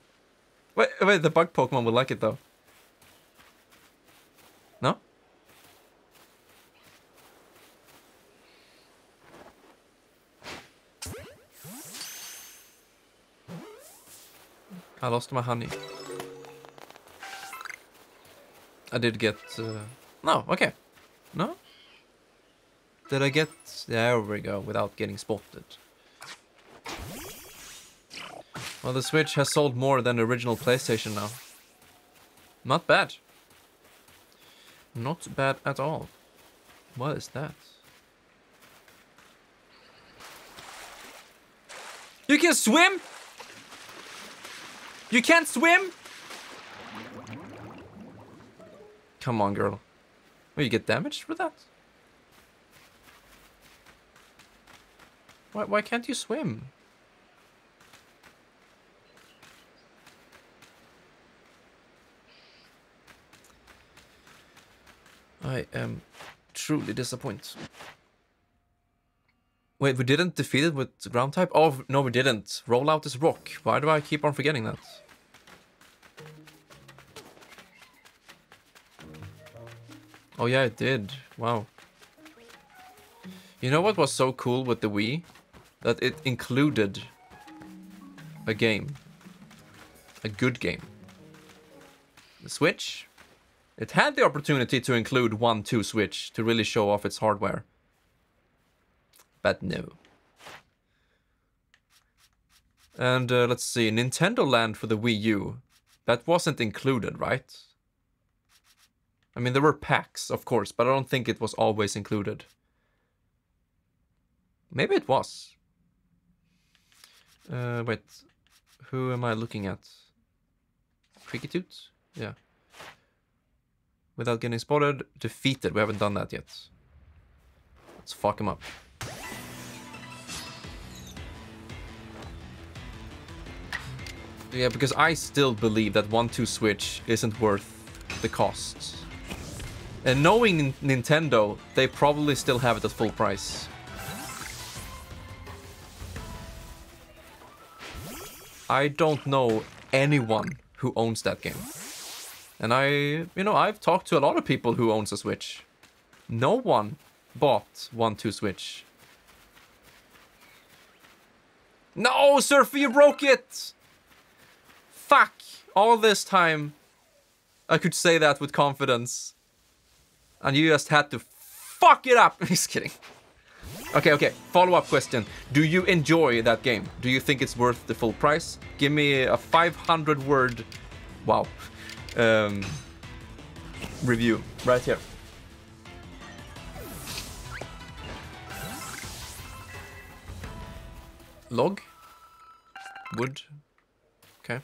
A: Wait, wait, the bug Pokemon will like it though. No? I lost my honey. I did get... Uh... No, okay. No? Did I get... There we go, without getting spotted. Well, the Switch has sold more than the original PlayStation now. Not bad. Not bad at all. What is that? You can swim? You can't swim? Come on, girl. Will you get damaged for that? Why, why can't you swim? I am truly disappointed. Wait, we didn't defeat it with ground type? Oh, no, we didn't. Rollout is rock. Why do I keep on forgetting that? Oh yeah, it did. Wow. You know what was so cool with the Wii? That it included a game. A good game. The Switch, it had the opportunity to include 1-2 Switch to really show off its hardware. But no. And uh, let's see, Nintendo Land for the Wii U. That wasn't included, right? I mean, there were packs, of course, but I don't think it was always included. Maybe it was. Uh, wait, who am I looking at? Kricketune? Yeah without getting spotted. Defeated. We haven't done that yet. Let's fuck him up. Yeah, because I still believe that 1-2 Switch isn't worth the cost. And knowing Nintendo, they probably still have it at full price. I don't know anyone who owns that game. And I, you know, I've talked to a lot of people who owns a Switch. No one bought one two switch. No, Surfy, you broke it! Fuck! All this time, I could say that with confidence. And you just had to fuck it up! Just kidding. Okay, okay. Follow-up question. Do you enjoy that game? Do you think it's worth the full price? Give me a 500 word, wow, um, review right here. Log? Wood? Okay.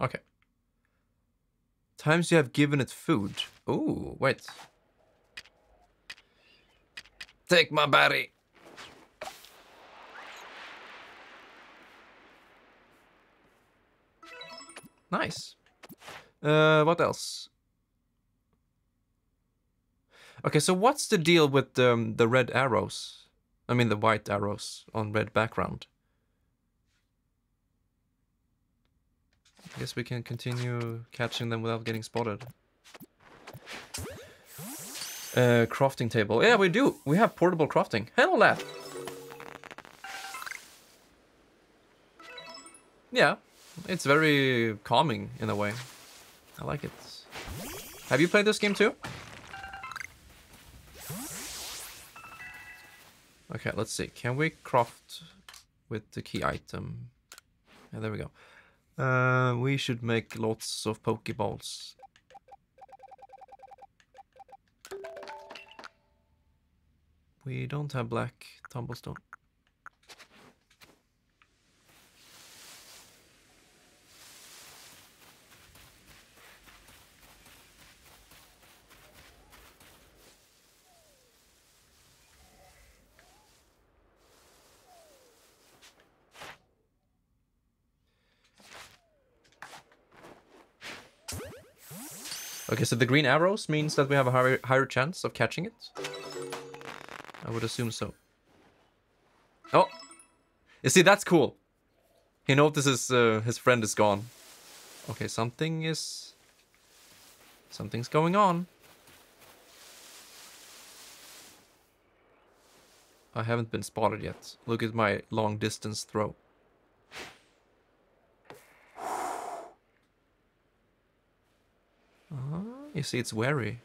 A: Okay. Times you have given it food. Oh, wait. Take my body. Nice. Uh, what else? Okay, so what's the deal with um, the red arrows? I mean the white arrows on red background. I guess we can continue catching them without getting spotted. Uh, crafting table. Yeah, we do. We have portable crafting. Hello, lad. Yeah, it's very calming in a way. I like it. Have you played this game too? Okay, let's see. Can we craft with the key item? Yeah, there we go. Uh, we should make lots of Pokeballs. We don't have black tumblestone. Okay, so the green arrows means that we have a higher, higher chance of catching it? I would assume so. Oh! You see, that's cool. He notices uh, his friend is gone. Okay, something is... Something's going on. I haven't been spotted yet. Look at my long distance throw. Uh, you see, it's wary.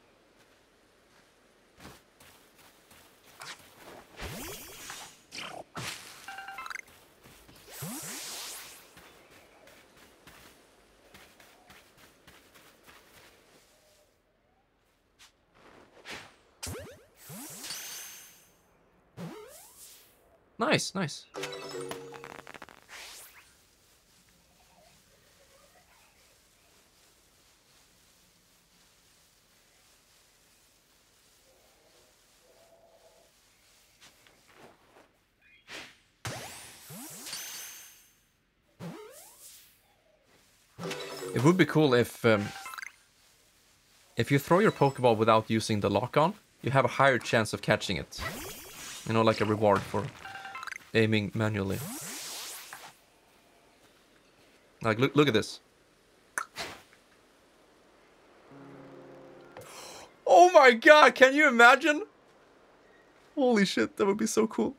A: Nice, nice. It would be cool if um, if you throw your Pokeball without using the lock on, you have a higher chance of catching it. You know, like a reward for aiming manually. Like, look, look at this. Oh my god, can you imagine? Holy shit, that would be so cool.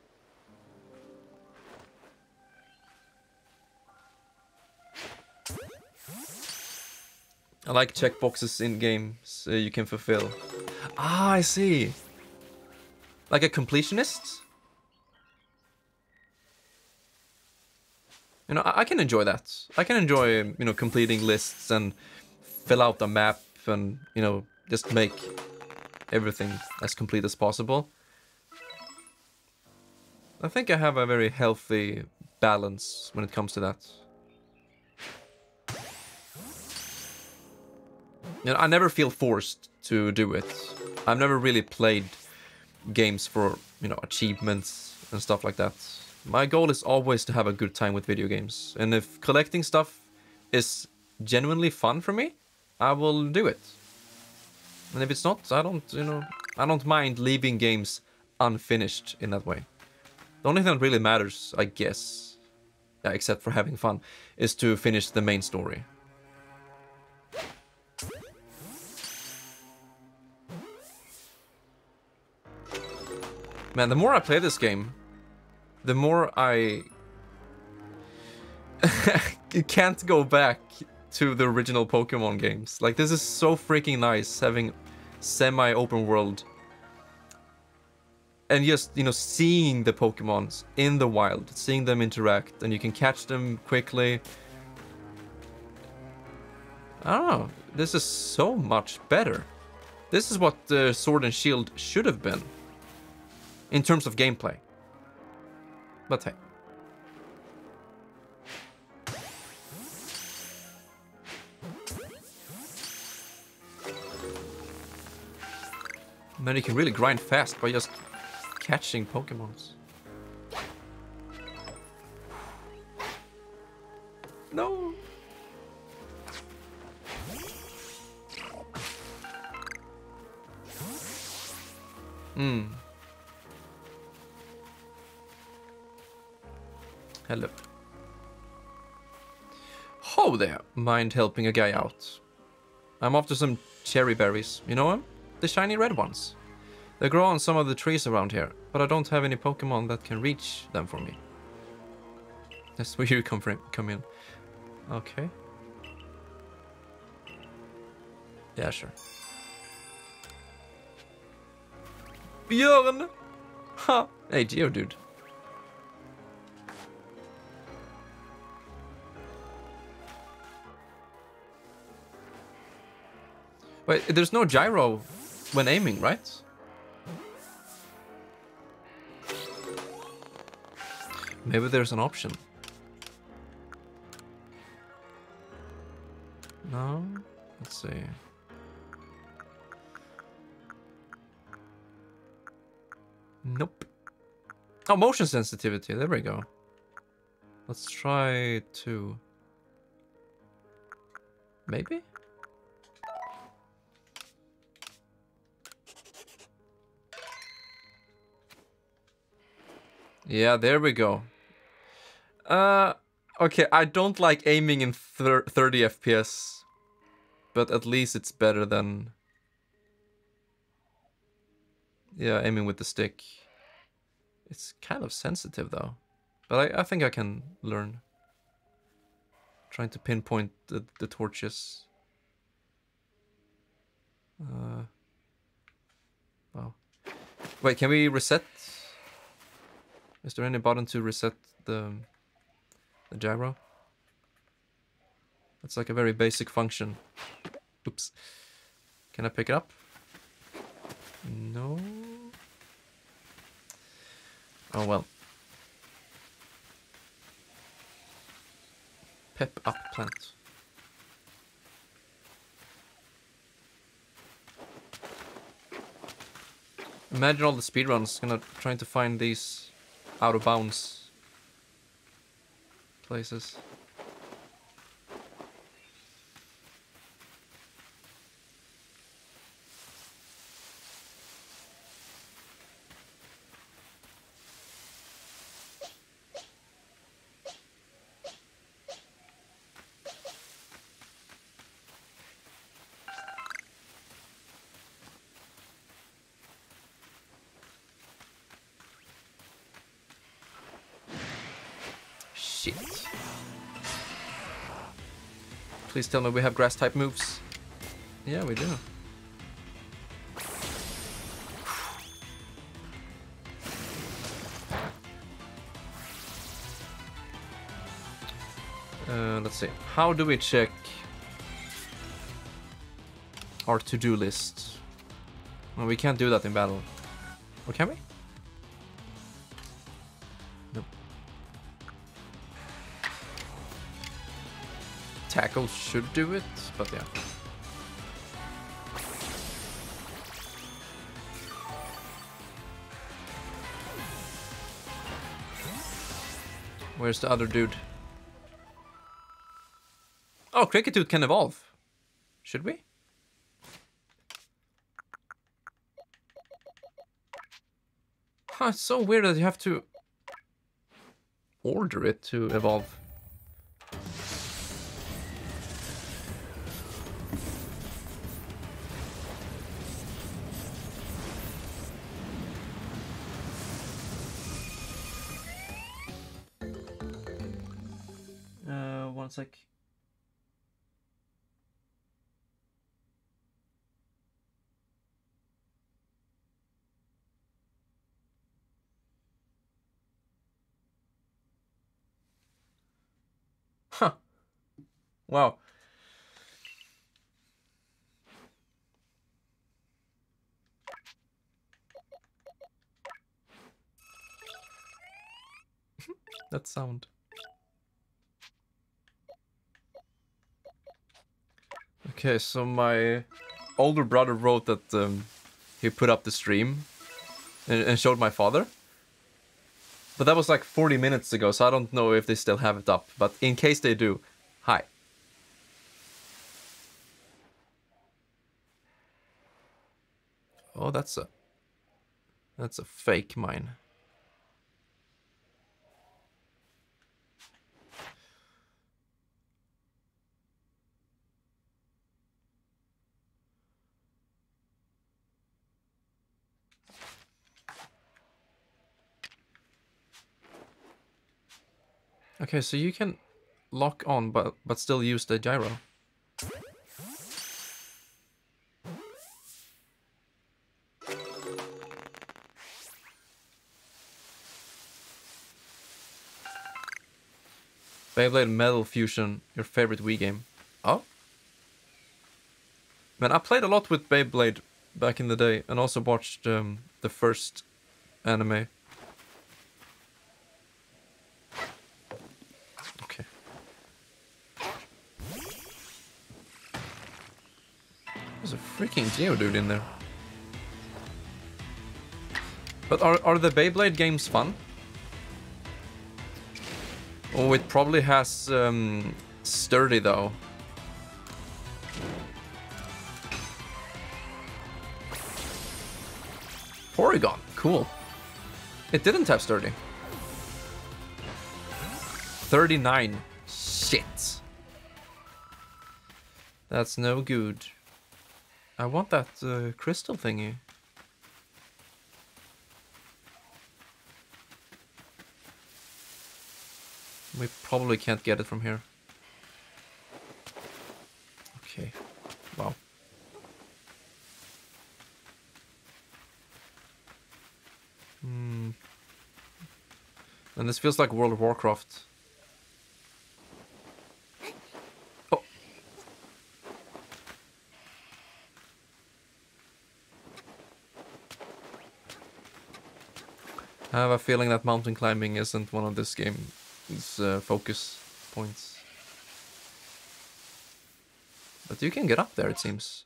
A: I like checkboxes in games uh, you can fulfill. Ah, I see. Like a completionist? You know, I, I can enjoy that. I can enjoy, you know, completing lists and fill out a map and, you know, just make everything as complete as possible. I think I have a very healthy balance when it comes to that. You know, I never feel forced to do it. I've never really played games for, you know, achievements and stuff like that. My goal is always to have a good time with video games. And if collecting stuff is genuinely fun for me, I will do it. And if it's not, I don't, you know, I don't mind leaving games unfinished in that way. The only thing that really matters, I guess, except for having fun, is to finish the main story. Man, the more I play this game, the more I can't go back to the original Pokemon games. Like this is so freaking nice having semi-open world and just you know seeing the Pokemons in the wild, seeing them interact, and you can catch them quickly. I don't know. This is so much better. This is what the Sword and Shield should have been in terms of gameplay. Hey. Man, you can really grind fast by just catching Pokemons. No. Hmm. Hello. Ho there! Mind helping a guy out. I'm after some cherry berries. You know them? The shiny red ones. They grow on some of the trees around here, but I don't have any Pokemon that can reach them for me. That's where you come from, come in. Okay. Yeah, sure. Björn! Ha! Hey, Geodude. Wait, there's no gyro when aiming, right? Maybe there's an option. No? Let's see. Nope. Oh, motion sensitivity. There we go. Let's try to... Maybe? Yeah, there we go. Uh, okay, I don't like aiming in thir 30 FPS, but at least it's better than... Yeah, aiming with the stick. It's kind of sensitive though, but I, I think I can learn. Trying to pinpoint the, the torches. Uh, wow. Wait, can we reset? Is there any button to reset the the gyro. That's like a very basic function. Oops. Can I pick it up? No. Oh well. Pep up plant. Imagine all the speedruns gonna trying to find these out of bounds places. Please tell me we have grass type moves. Yeah, we do. Uh, let's see. How do we check our to-do list? Well, we can't do that in battle. Or can we? Tackle should do it, but yeah. Where's the other dude? Oh, Kricketune can evolve. Should we? Huh, it's so weird that you have to order it to evolve. Uh, one sec. Huh. Wow. that sound. Okay, so my older brother wrote that um, he put up the stream and, and showed my father. But that was like 40 minutes ago, so I don't know if they still have it up. But in case they do, hi. Oh, that's a... That's a fake mine. Okay, so you can lock on but but still use the gyro. Beyblade Metal Fusion, your favorite Wii game. Oh? Man, I played a lot with Beyblade back in the day and also watched um, the first anime. Okay. There's a freaking Geodude in there. But are, are the Beyblade games fun? Oh, it probably has um, sturdy though. Porygon, cool. It didn't have sturdy. 39. Shit. That's no good. I want that uh, crystal thingy. We probably can't get it from here. Okay. Wow. Hmm. And this feels like World of Warcraft. I have a feeling that mountain climbing isn't one of this game's uh, focus points. But you can get up there, it seems.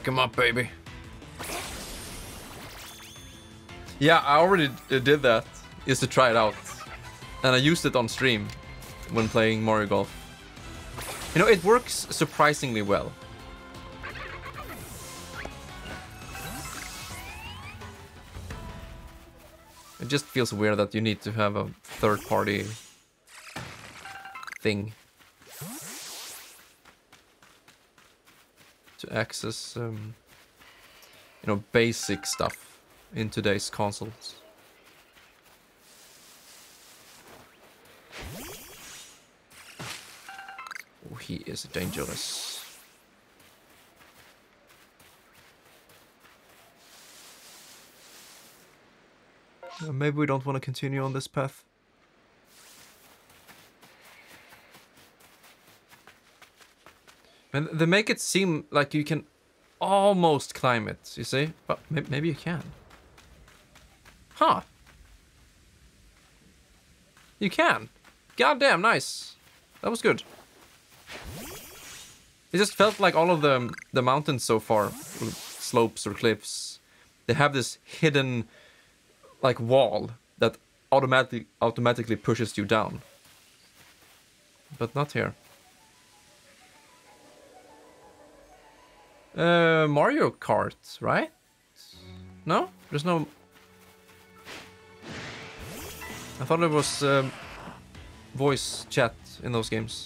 A: Fuck him up, baby. Yeah, I already did that, is to try it out. And I used it on stream when playing Mario Golf. You know, it works surprisingly well. It just feels weird that you need to have a third party thing access, um, you know, basic stuff in today's consoles. Oh, he is dangerous. Uh, maybe we don't want to continue on this path. And they make it seem like you can almost climb it, you see? But maybe you can. Huh. You can. Goddamn, nice. That was good. It just felt like all of the the mountains so far, slopes or cliffs, they have this hidden like wall that automatically automatically pushes you down. But not here. Uh, Mario Kart, right? No, there's no. I thought it was um, voice chat in those games.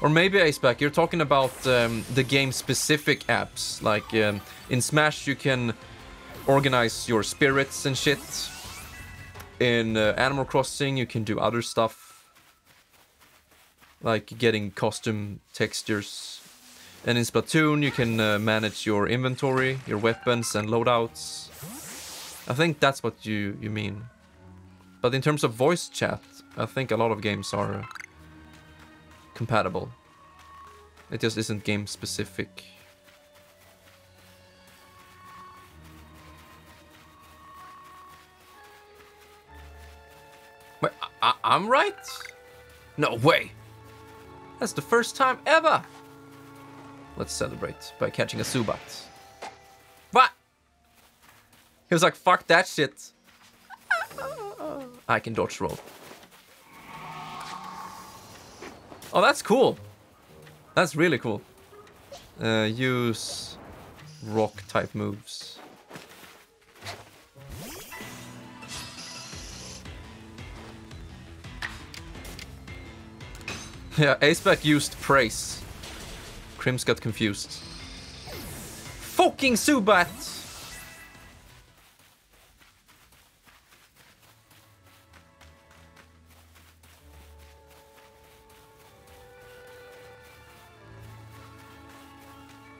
A: Or maybe Aceback, you're talking about um, the game-specific apps. Like um, in Smash, you can organize your spirits and shit. In uh, Animal Crossing, you can do other stuff, like getting costume textures. And in Splatoon, you can uh, manage your inventory, your weapons, and loadouts. I think that's what you you mean. But in terms of voice chat, I think a lot of games are compatible. It just isn't game specific. I- I'm right? No way! That's the first time ever! Let's celebrate by catching a Zubat. What? He was like, fuck that shit. I can dodge roll. Oh, that's cool. That's really cool. Uh, use rock type moves. Yeah, Aceback used praise. Crimz got confused. Fucking Zubat!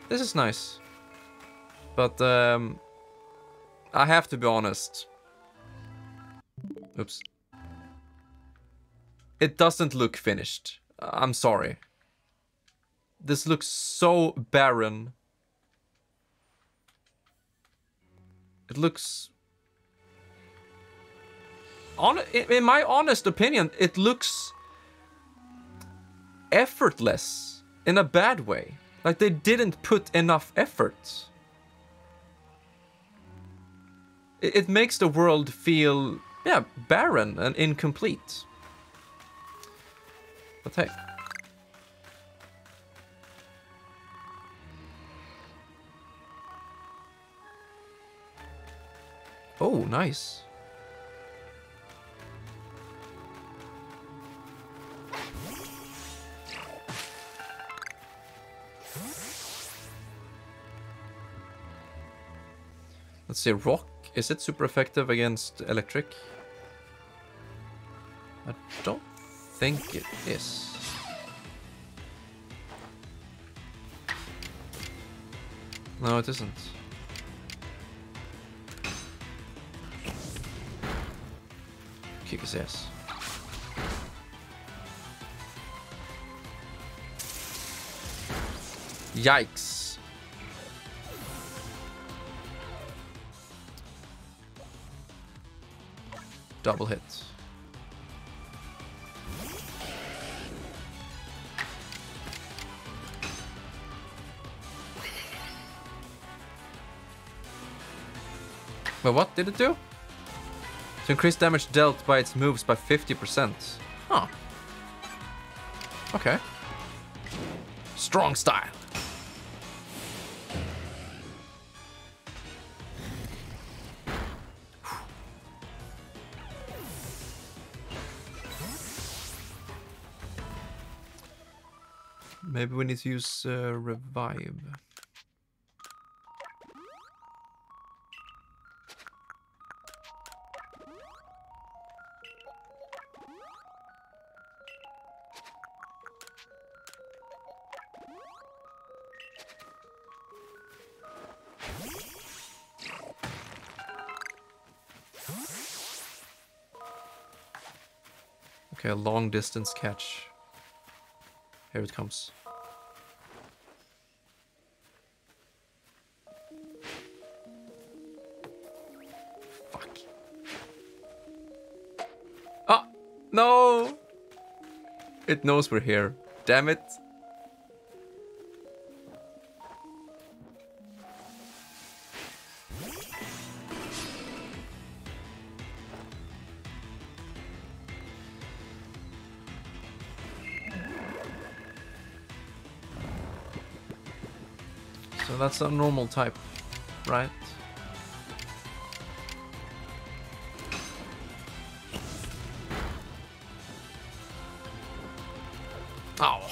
A: This is nice. But um, I have to be honest. Oops. It doesn't look finished. Uh, I'm sorry. This looks so barren. It looks... On, in my honest opinion, it looks effortless in a bad way. Like they didn't put enough effort. It, it makes the world feel, yeah, barren and incomplete. But hey. Oh, nice. Let's see, rock. Is it super effective against electric? I don't think it is. No, it isn't. Kick his ass. Yikes. Double hit. But what did it do? To increase damage dealt by its moves by 50%. Huh. Okay. Strong style. Maybe we need to use uh, revive. a long distance catch. Here it comes. Fuck. Ah! No! It knows we're here. Damn it. That's a normal type, right? Ow.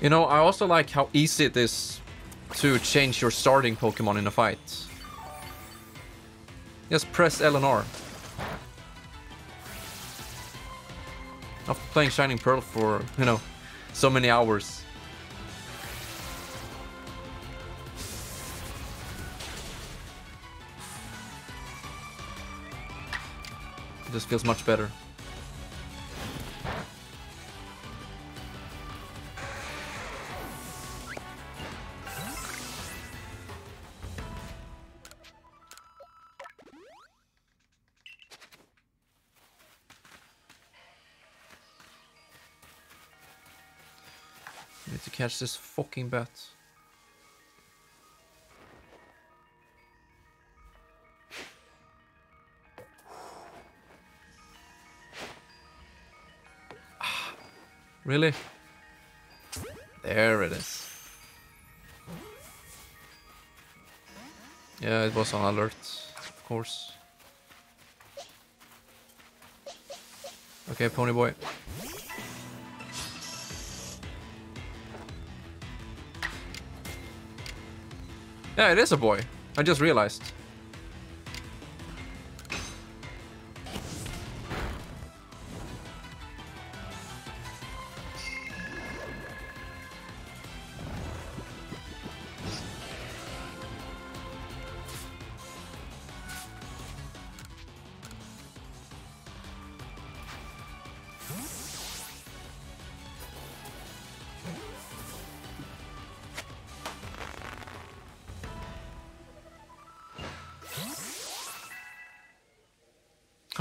A: You know, I also like how easy it is to change your starting Pokemon in a fight. Just press L and R. After playing Shining Pearl for, you know, so many hours. It just feels much better. Catch this fucking bat. Really? There it is. Yeah, it was on alert, of course. Okay, pony boy. Yeah, it is a boy. I just realized.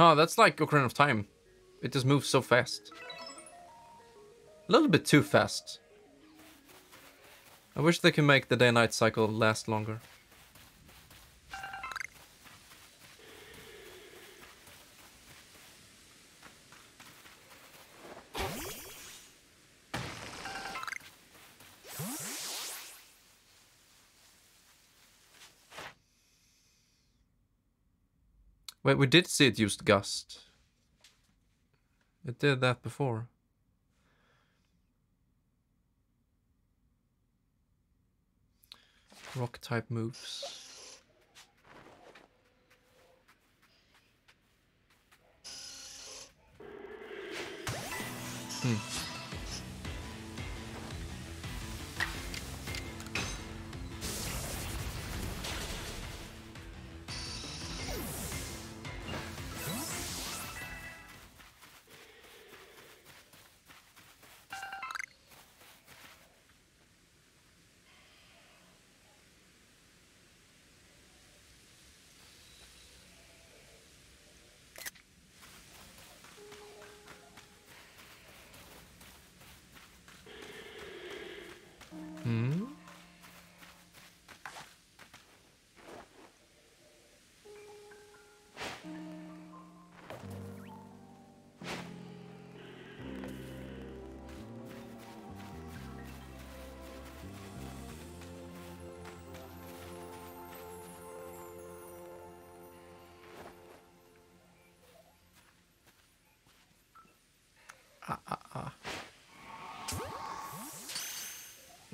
A: Oh, that's like Ocarina of Time. It just moves so fast. A little bit too fast. I wish they could make the day-night cycle last longer. Wait, we did see it used Gust. It did that before. Rock type moves. Hmm.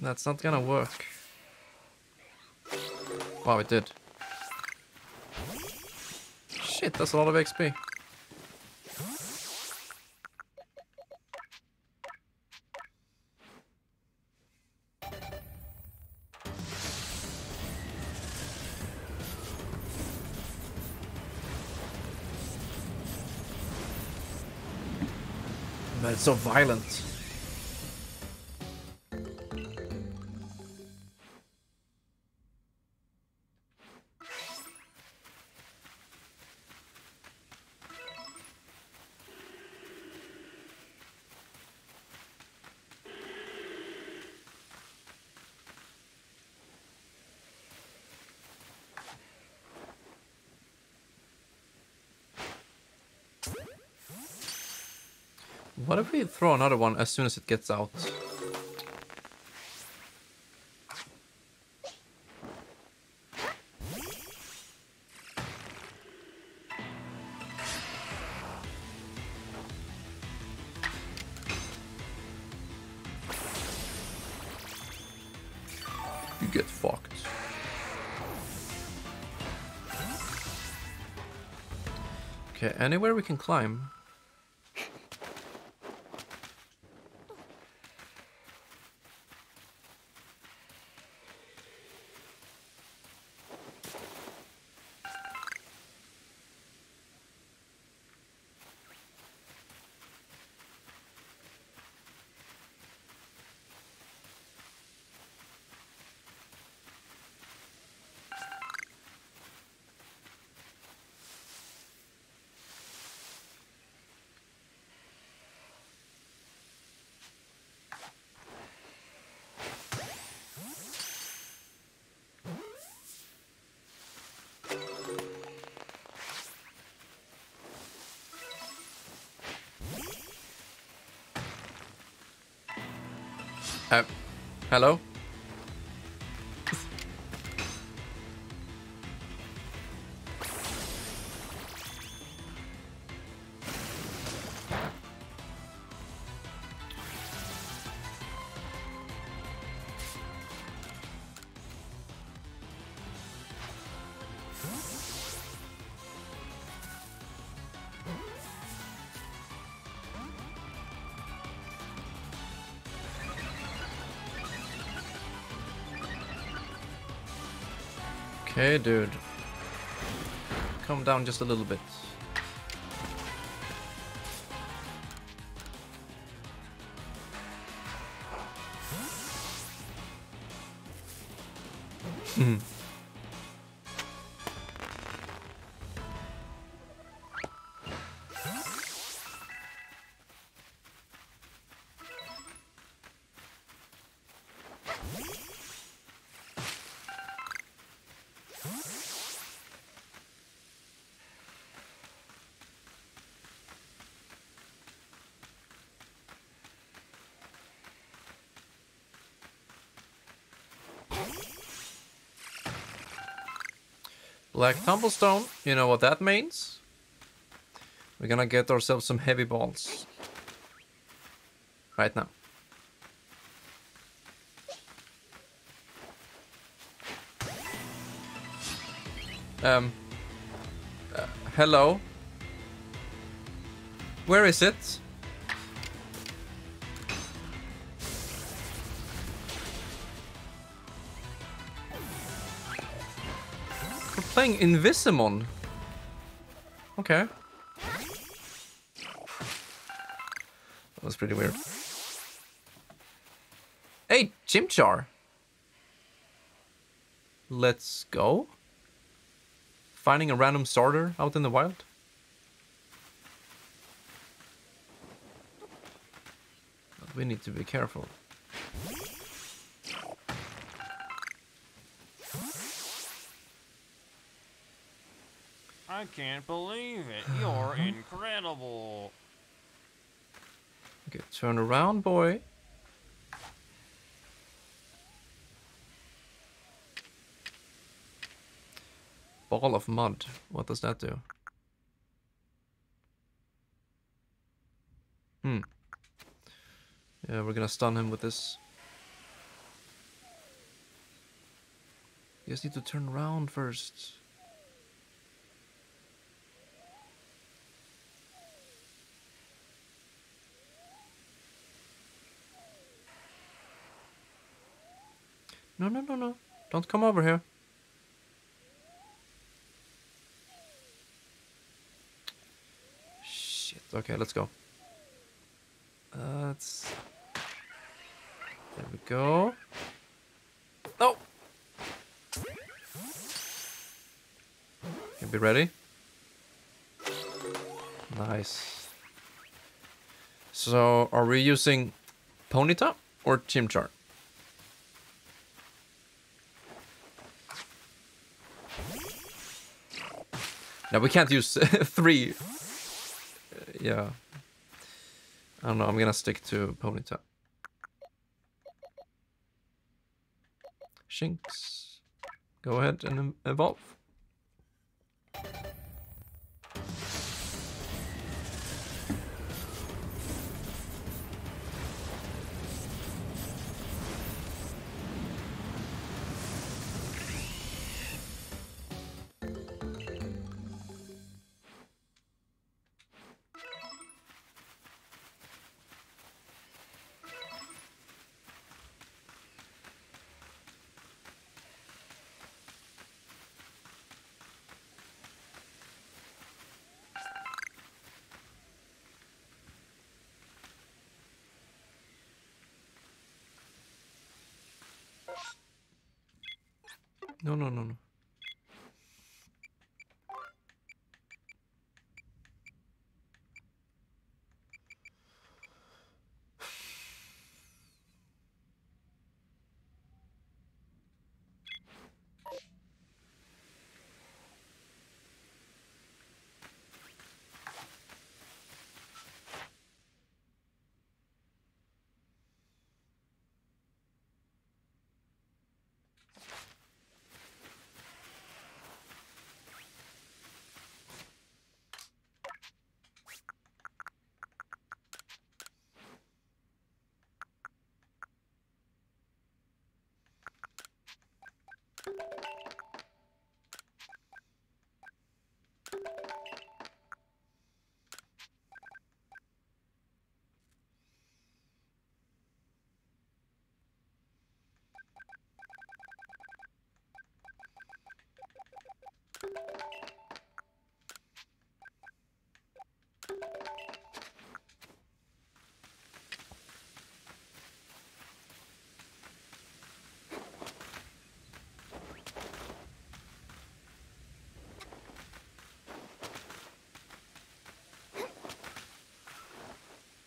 A: That's not gonna work. Wow, it did. Shit, that's a lot of XP. but it's so violent. We throw another one as soon as it gets out? You get fucked. Okay, anywhere we can climb. Hello? Okay, dude. Calm down just a little bit. Black Tumblestone, you know what that means? We're gonna get ourselves some heavy balls. Right now. Um. uh, hello? Where is it? Playing Invisimon. Okay. That was pretty weird. Hey, Chimchar. Let's go. Finding a random starter out in the wild. We need to be careful.
C: Can't believe it. You're incredible.
A: Okay, turn around, boy. Ball of mud. What does that do? Hmm. Yeah, we're gonna stun him with this. You just need to turn around first. No, no, no, no. Don't come over here. Shit. Okay, let's go. Let's. There we go. Oh. You be ready? Nice. So, are we using Ponyta or Chimchar? No, we can't use three. Yeah. I don't know, I'm gonna stick to Ponyta. Shinx. Go ahead and evolve.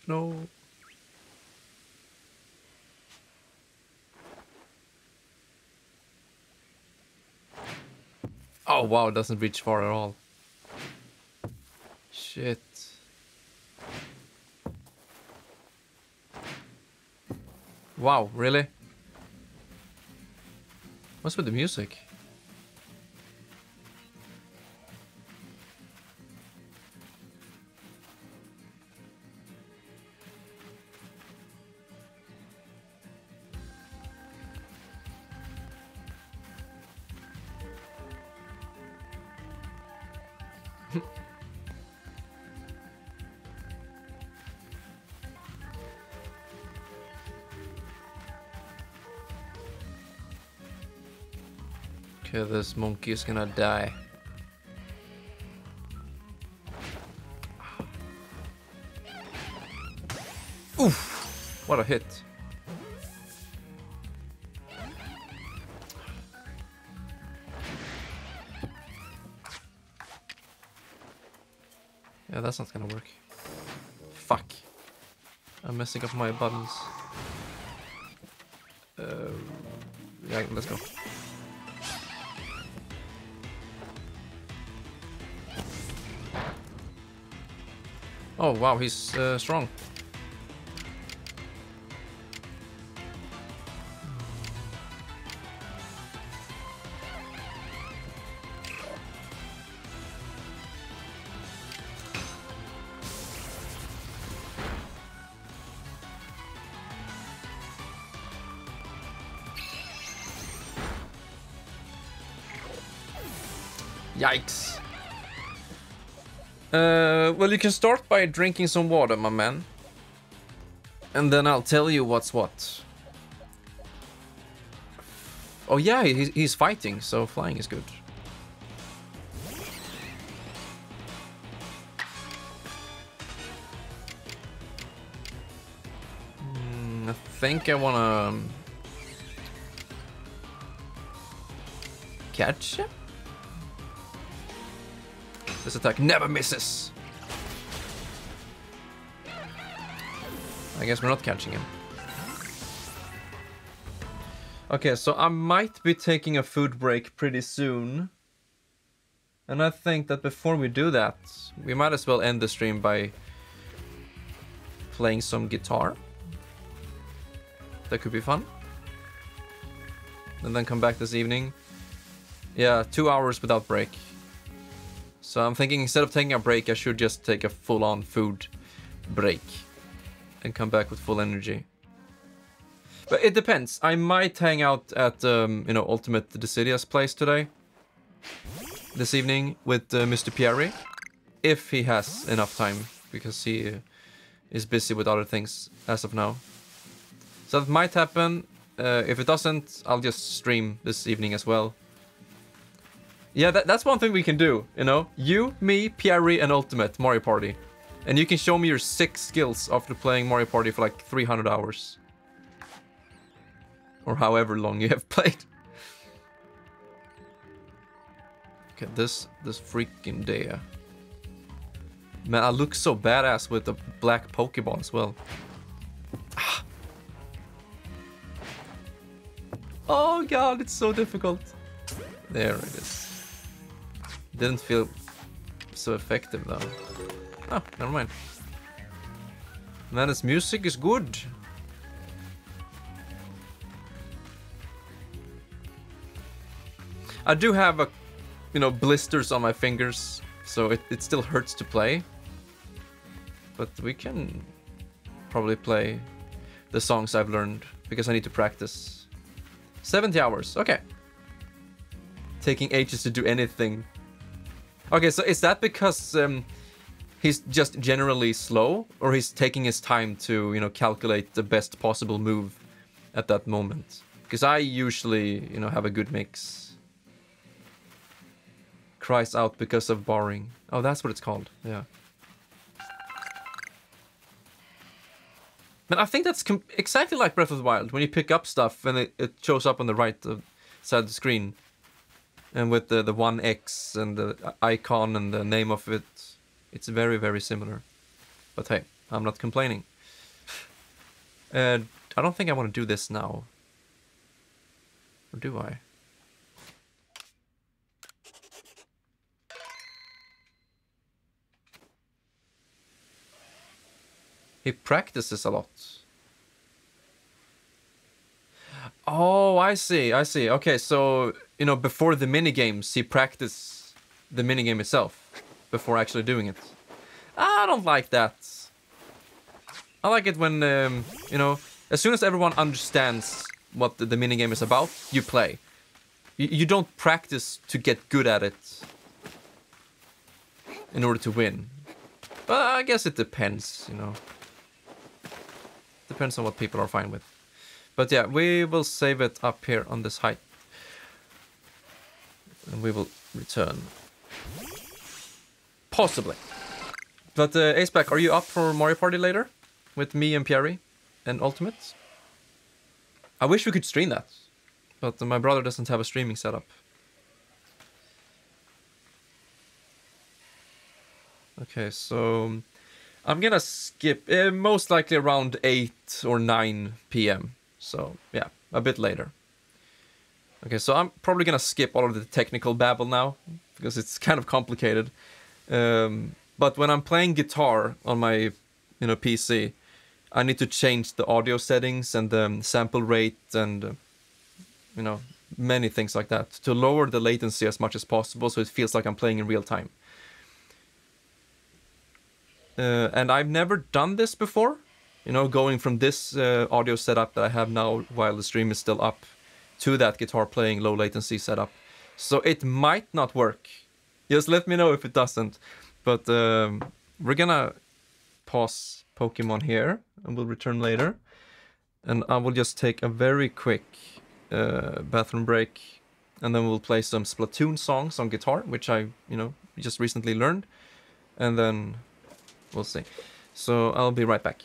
A: No. Oh wow, it doesn't reach far at all. Shit. Wow, really? What's with the music? Okay, this monkey is gonna die. Oof! What a hit. That's not gonna work. Fuck. I'm messing up my buttons. Uh, yeah, let's go. Oh wow, he's uh, strong. Yikes. Uh, well, you can start by drinking some water, my man. And then I'll tell you what's what. Oh yeah, he's, fighting, so flying is good. I think I wanna catch him. This attack never misses. I guess we're not catching him. Okay, so I might be taking a food break pretty soon. And I think that before we do that, we might as well end the stream by playing some guitar. That could be fun. And then come back this evening. Yeah, two hours without break. So I'm thinking instead of taking a break, I should just take a full-on food break and come back with full energy. But it depends. I might hang out at, um, you know, Ultimate Decidia's place today. This evening with uh, Mr. Pierre. If he has enough time. Because he uh, is busy with other things as of now. So that might happen. Uh, if it doesn't, I'll just stream this evening as well. Yeah, that, that's one thing we can do, you know? You, me, Pierre, and Ultimate Mario Party. And you can show me your six skills after playing Mario Party for like 300 hours. Or however long you have played. Okay, this this freaking day. Man, I look so badass with the black Pokeball as well. Ah. Oh god, it's so difficult. There it is. Didn't feel so effective though. Oh, never mind. Man, this music is good. I do have a, you know, blisters on my fingers, so it, it still hurts to play. But we can probably play the songs I've learned because I need to practice. 70 hours, okay. Taking ages to do anything. Okay, so is that because um, he's just generally slow, or he's taking his time to, you know, calculate the best possible move at that moment? Because I usually, you know, have a good mix cries out because of barring. Oh, that's what it's called. Yeah. And I think that's exactly like Breath of the Wild. When you pick up stuff and it, it shows up on the right side of the screen. And with the, the 1X and the icon and the name of it, it's very, very similar. But hey, I'm not complaining. Uh, I don't think I want to do this now. Or do I? He practices a lot. Oh, I see, I see. Okay, so, you know, before the mini games, he practiced the mini game itself before actually doing it. I don't like that. I like it when, um, you know, as soon as everyone understands what the, the mini game is about, you play. You, you don't practice to get good at it in order to win. But I guess it depends, you know. Depends on what people are fine with. But yeah, we will save it up here on this height. And we will return. Possibly. But uh, Aceback, are you up for Mario Party later? With me and Pierre and Ultimate? I wish we could stream that. But my brother doesn't have a streaming setup. Okay, so I'm gonna skip uh, most likely around 8 or 9 p.m. So yeah, a bit later. Okay, so I'm probably gonna skip all of the technical babble now because it's kind of complicated. Um, but when I'm playing guitar on my you know PC, I need to change the audio settings and the sample rate and uh, you know many things like that to lower the latency as much as possible so it feels like I'm playing in real time. Uh, and I've never done this before. You know, going from this uh, audio setup that I have now while the stream is still up to that guitar playing low latency setup. So it might not work. Just let me know if it doesn't. But um, we're gonna pause Pokemon here and we'll return later. And I will just take a very quick uh, bathroom break and then we'll play some Splatoon songs on guitar, which I, you know, just recently learned. And then We'll see. So I'll be right back.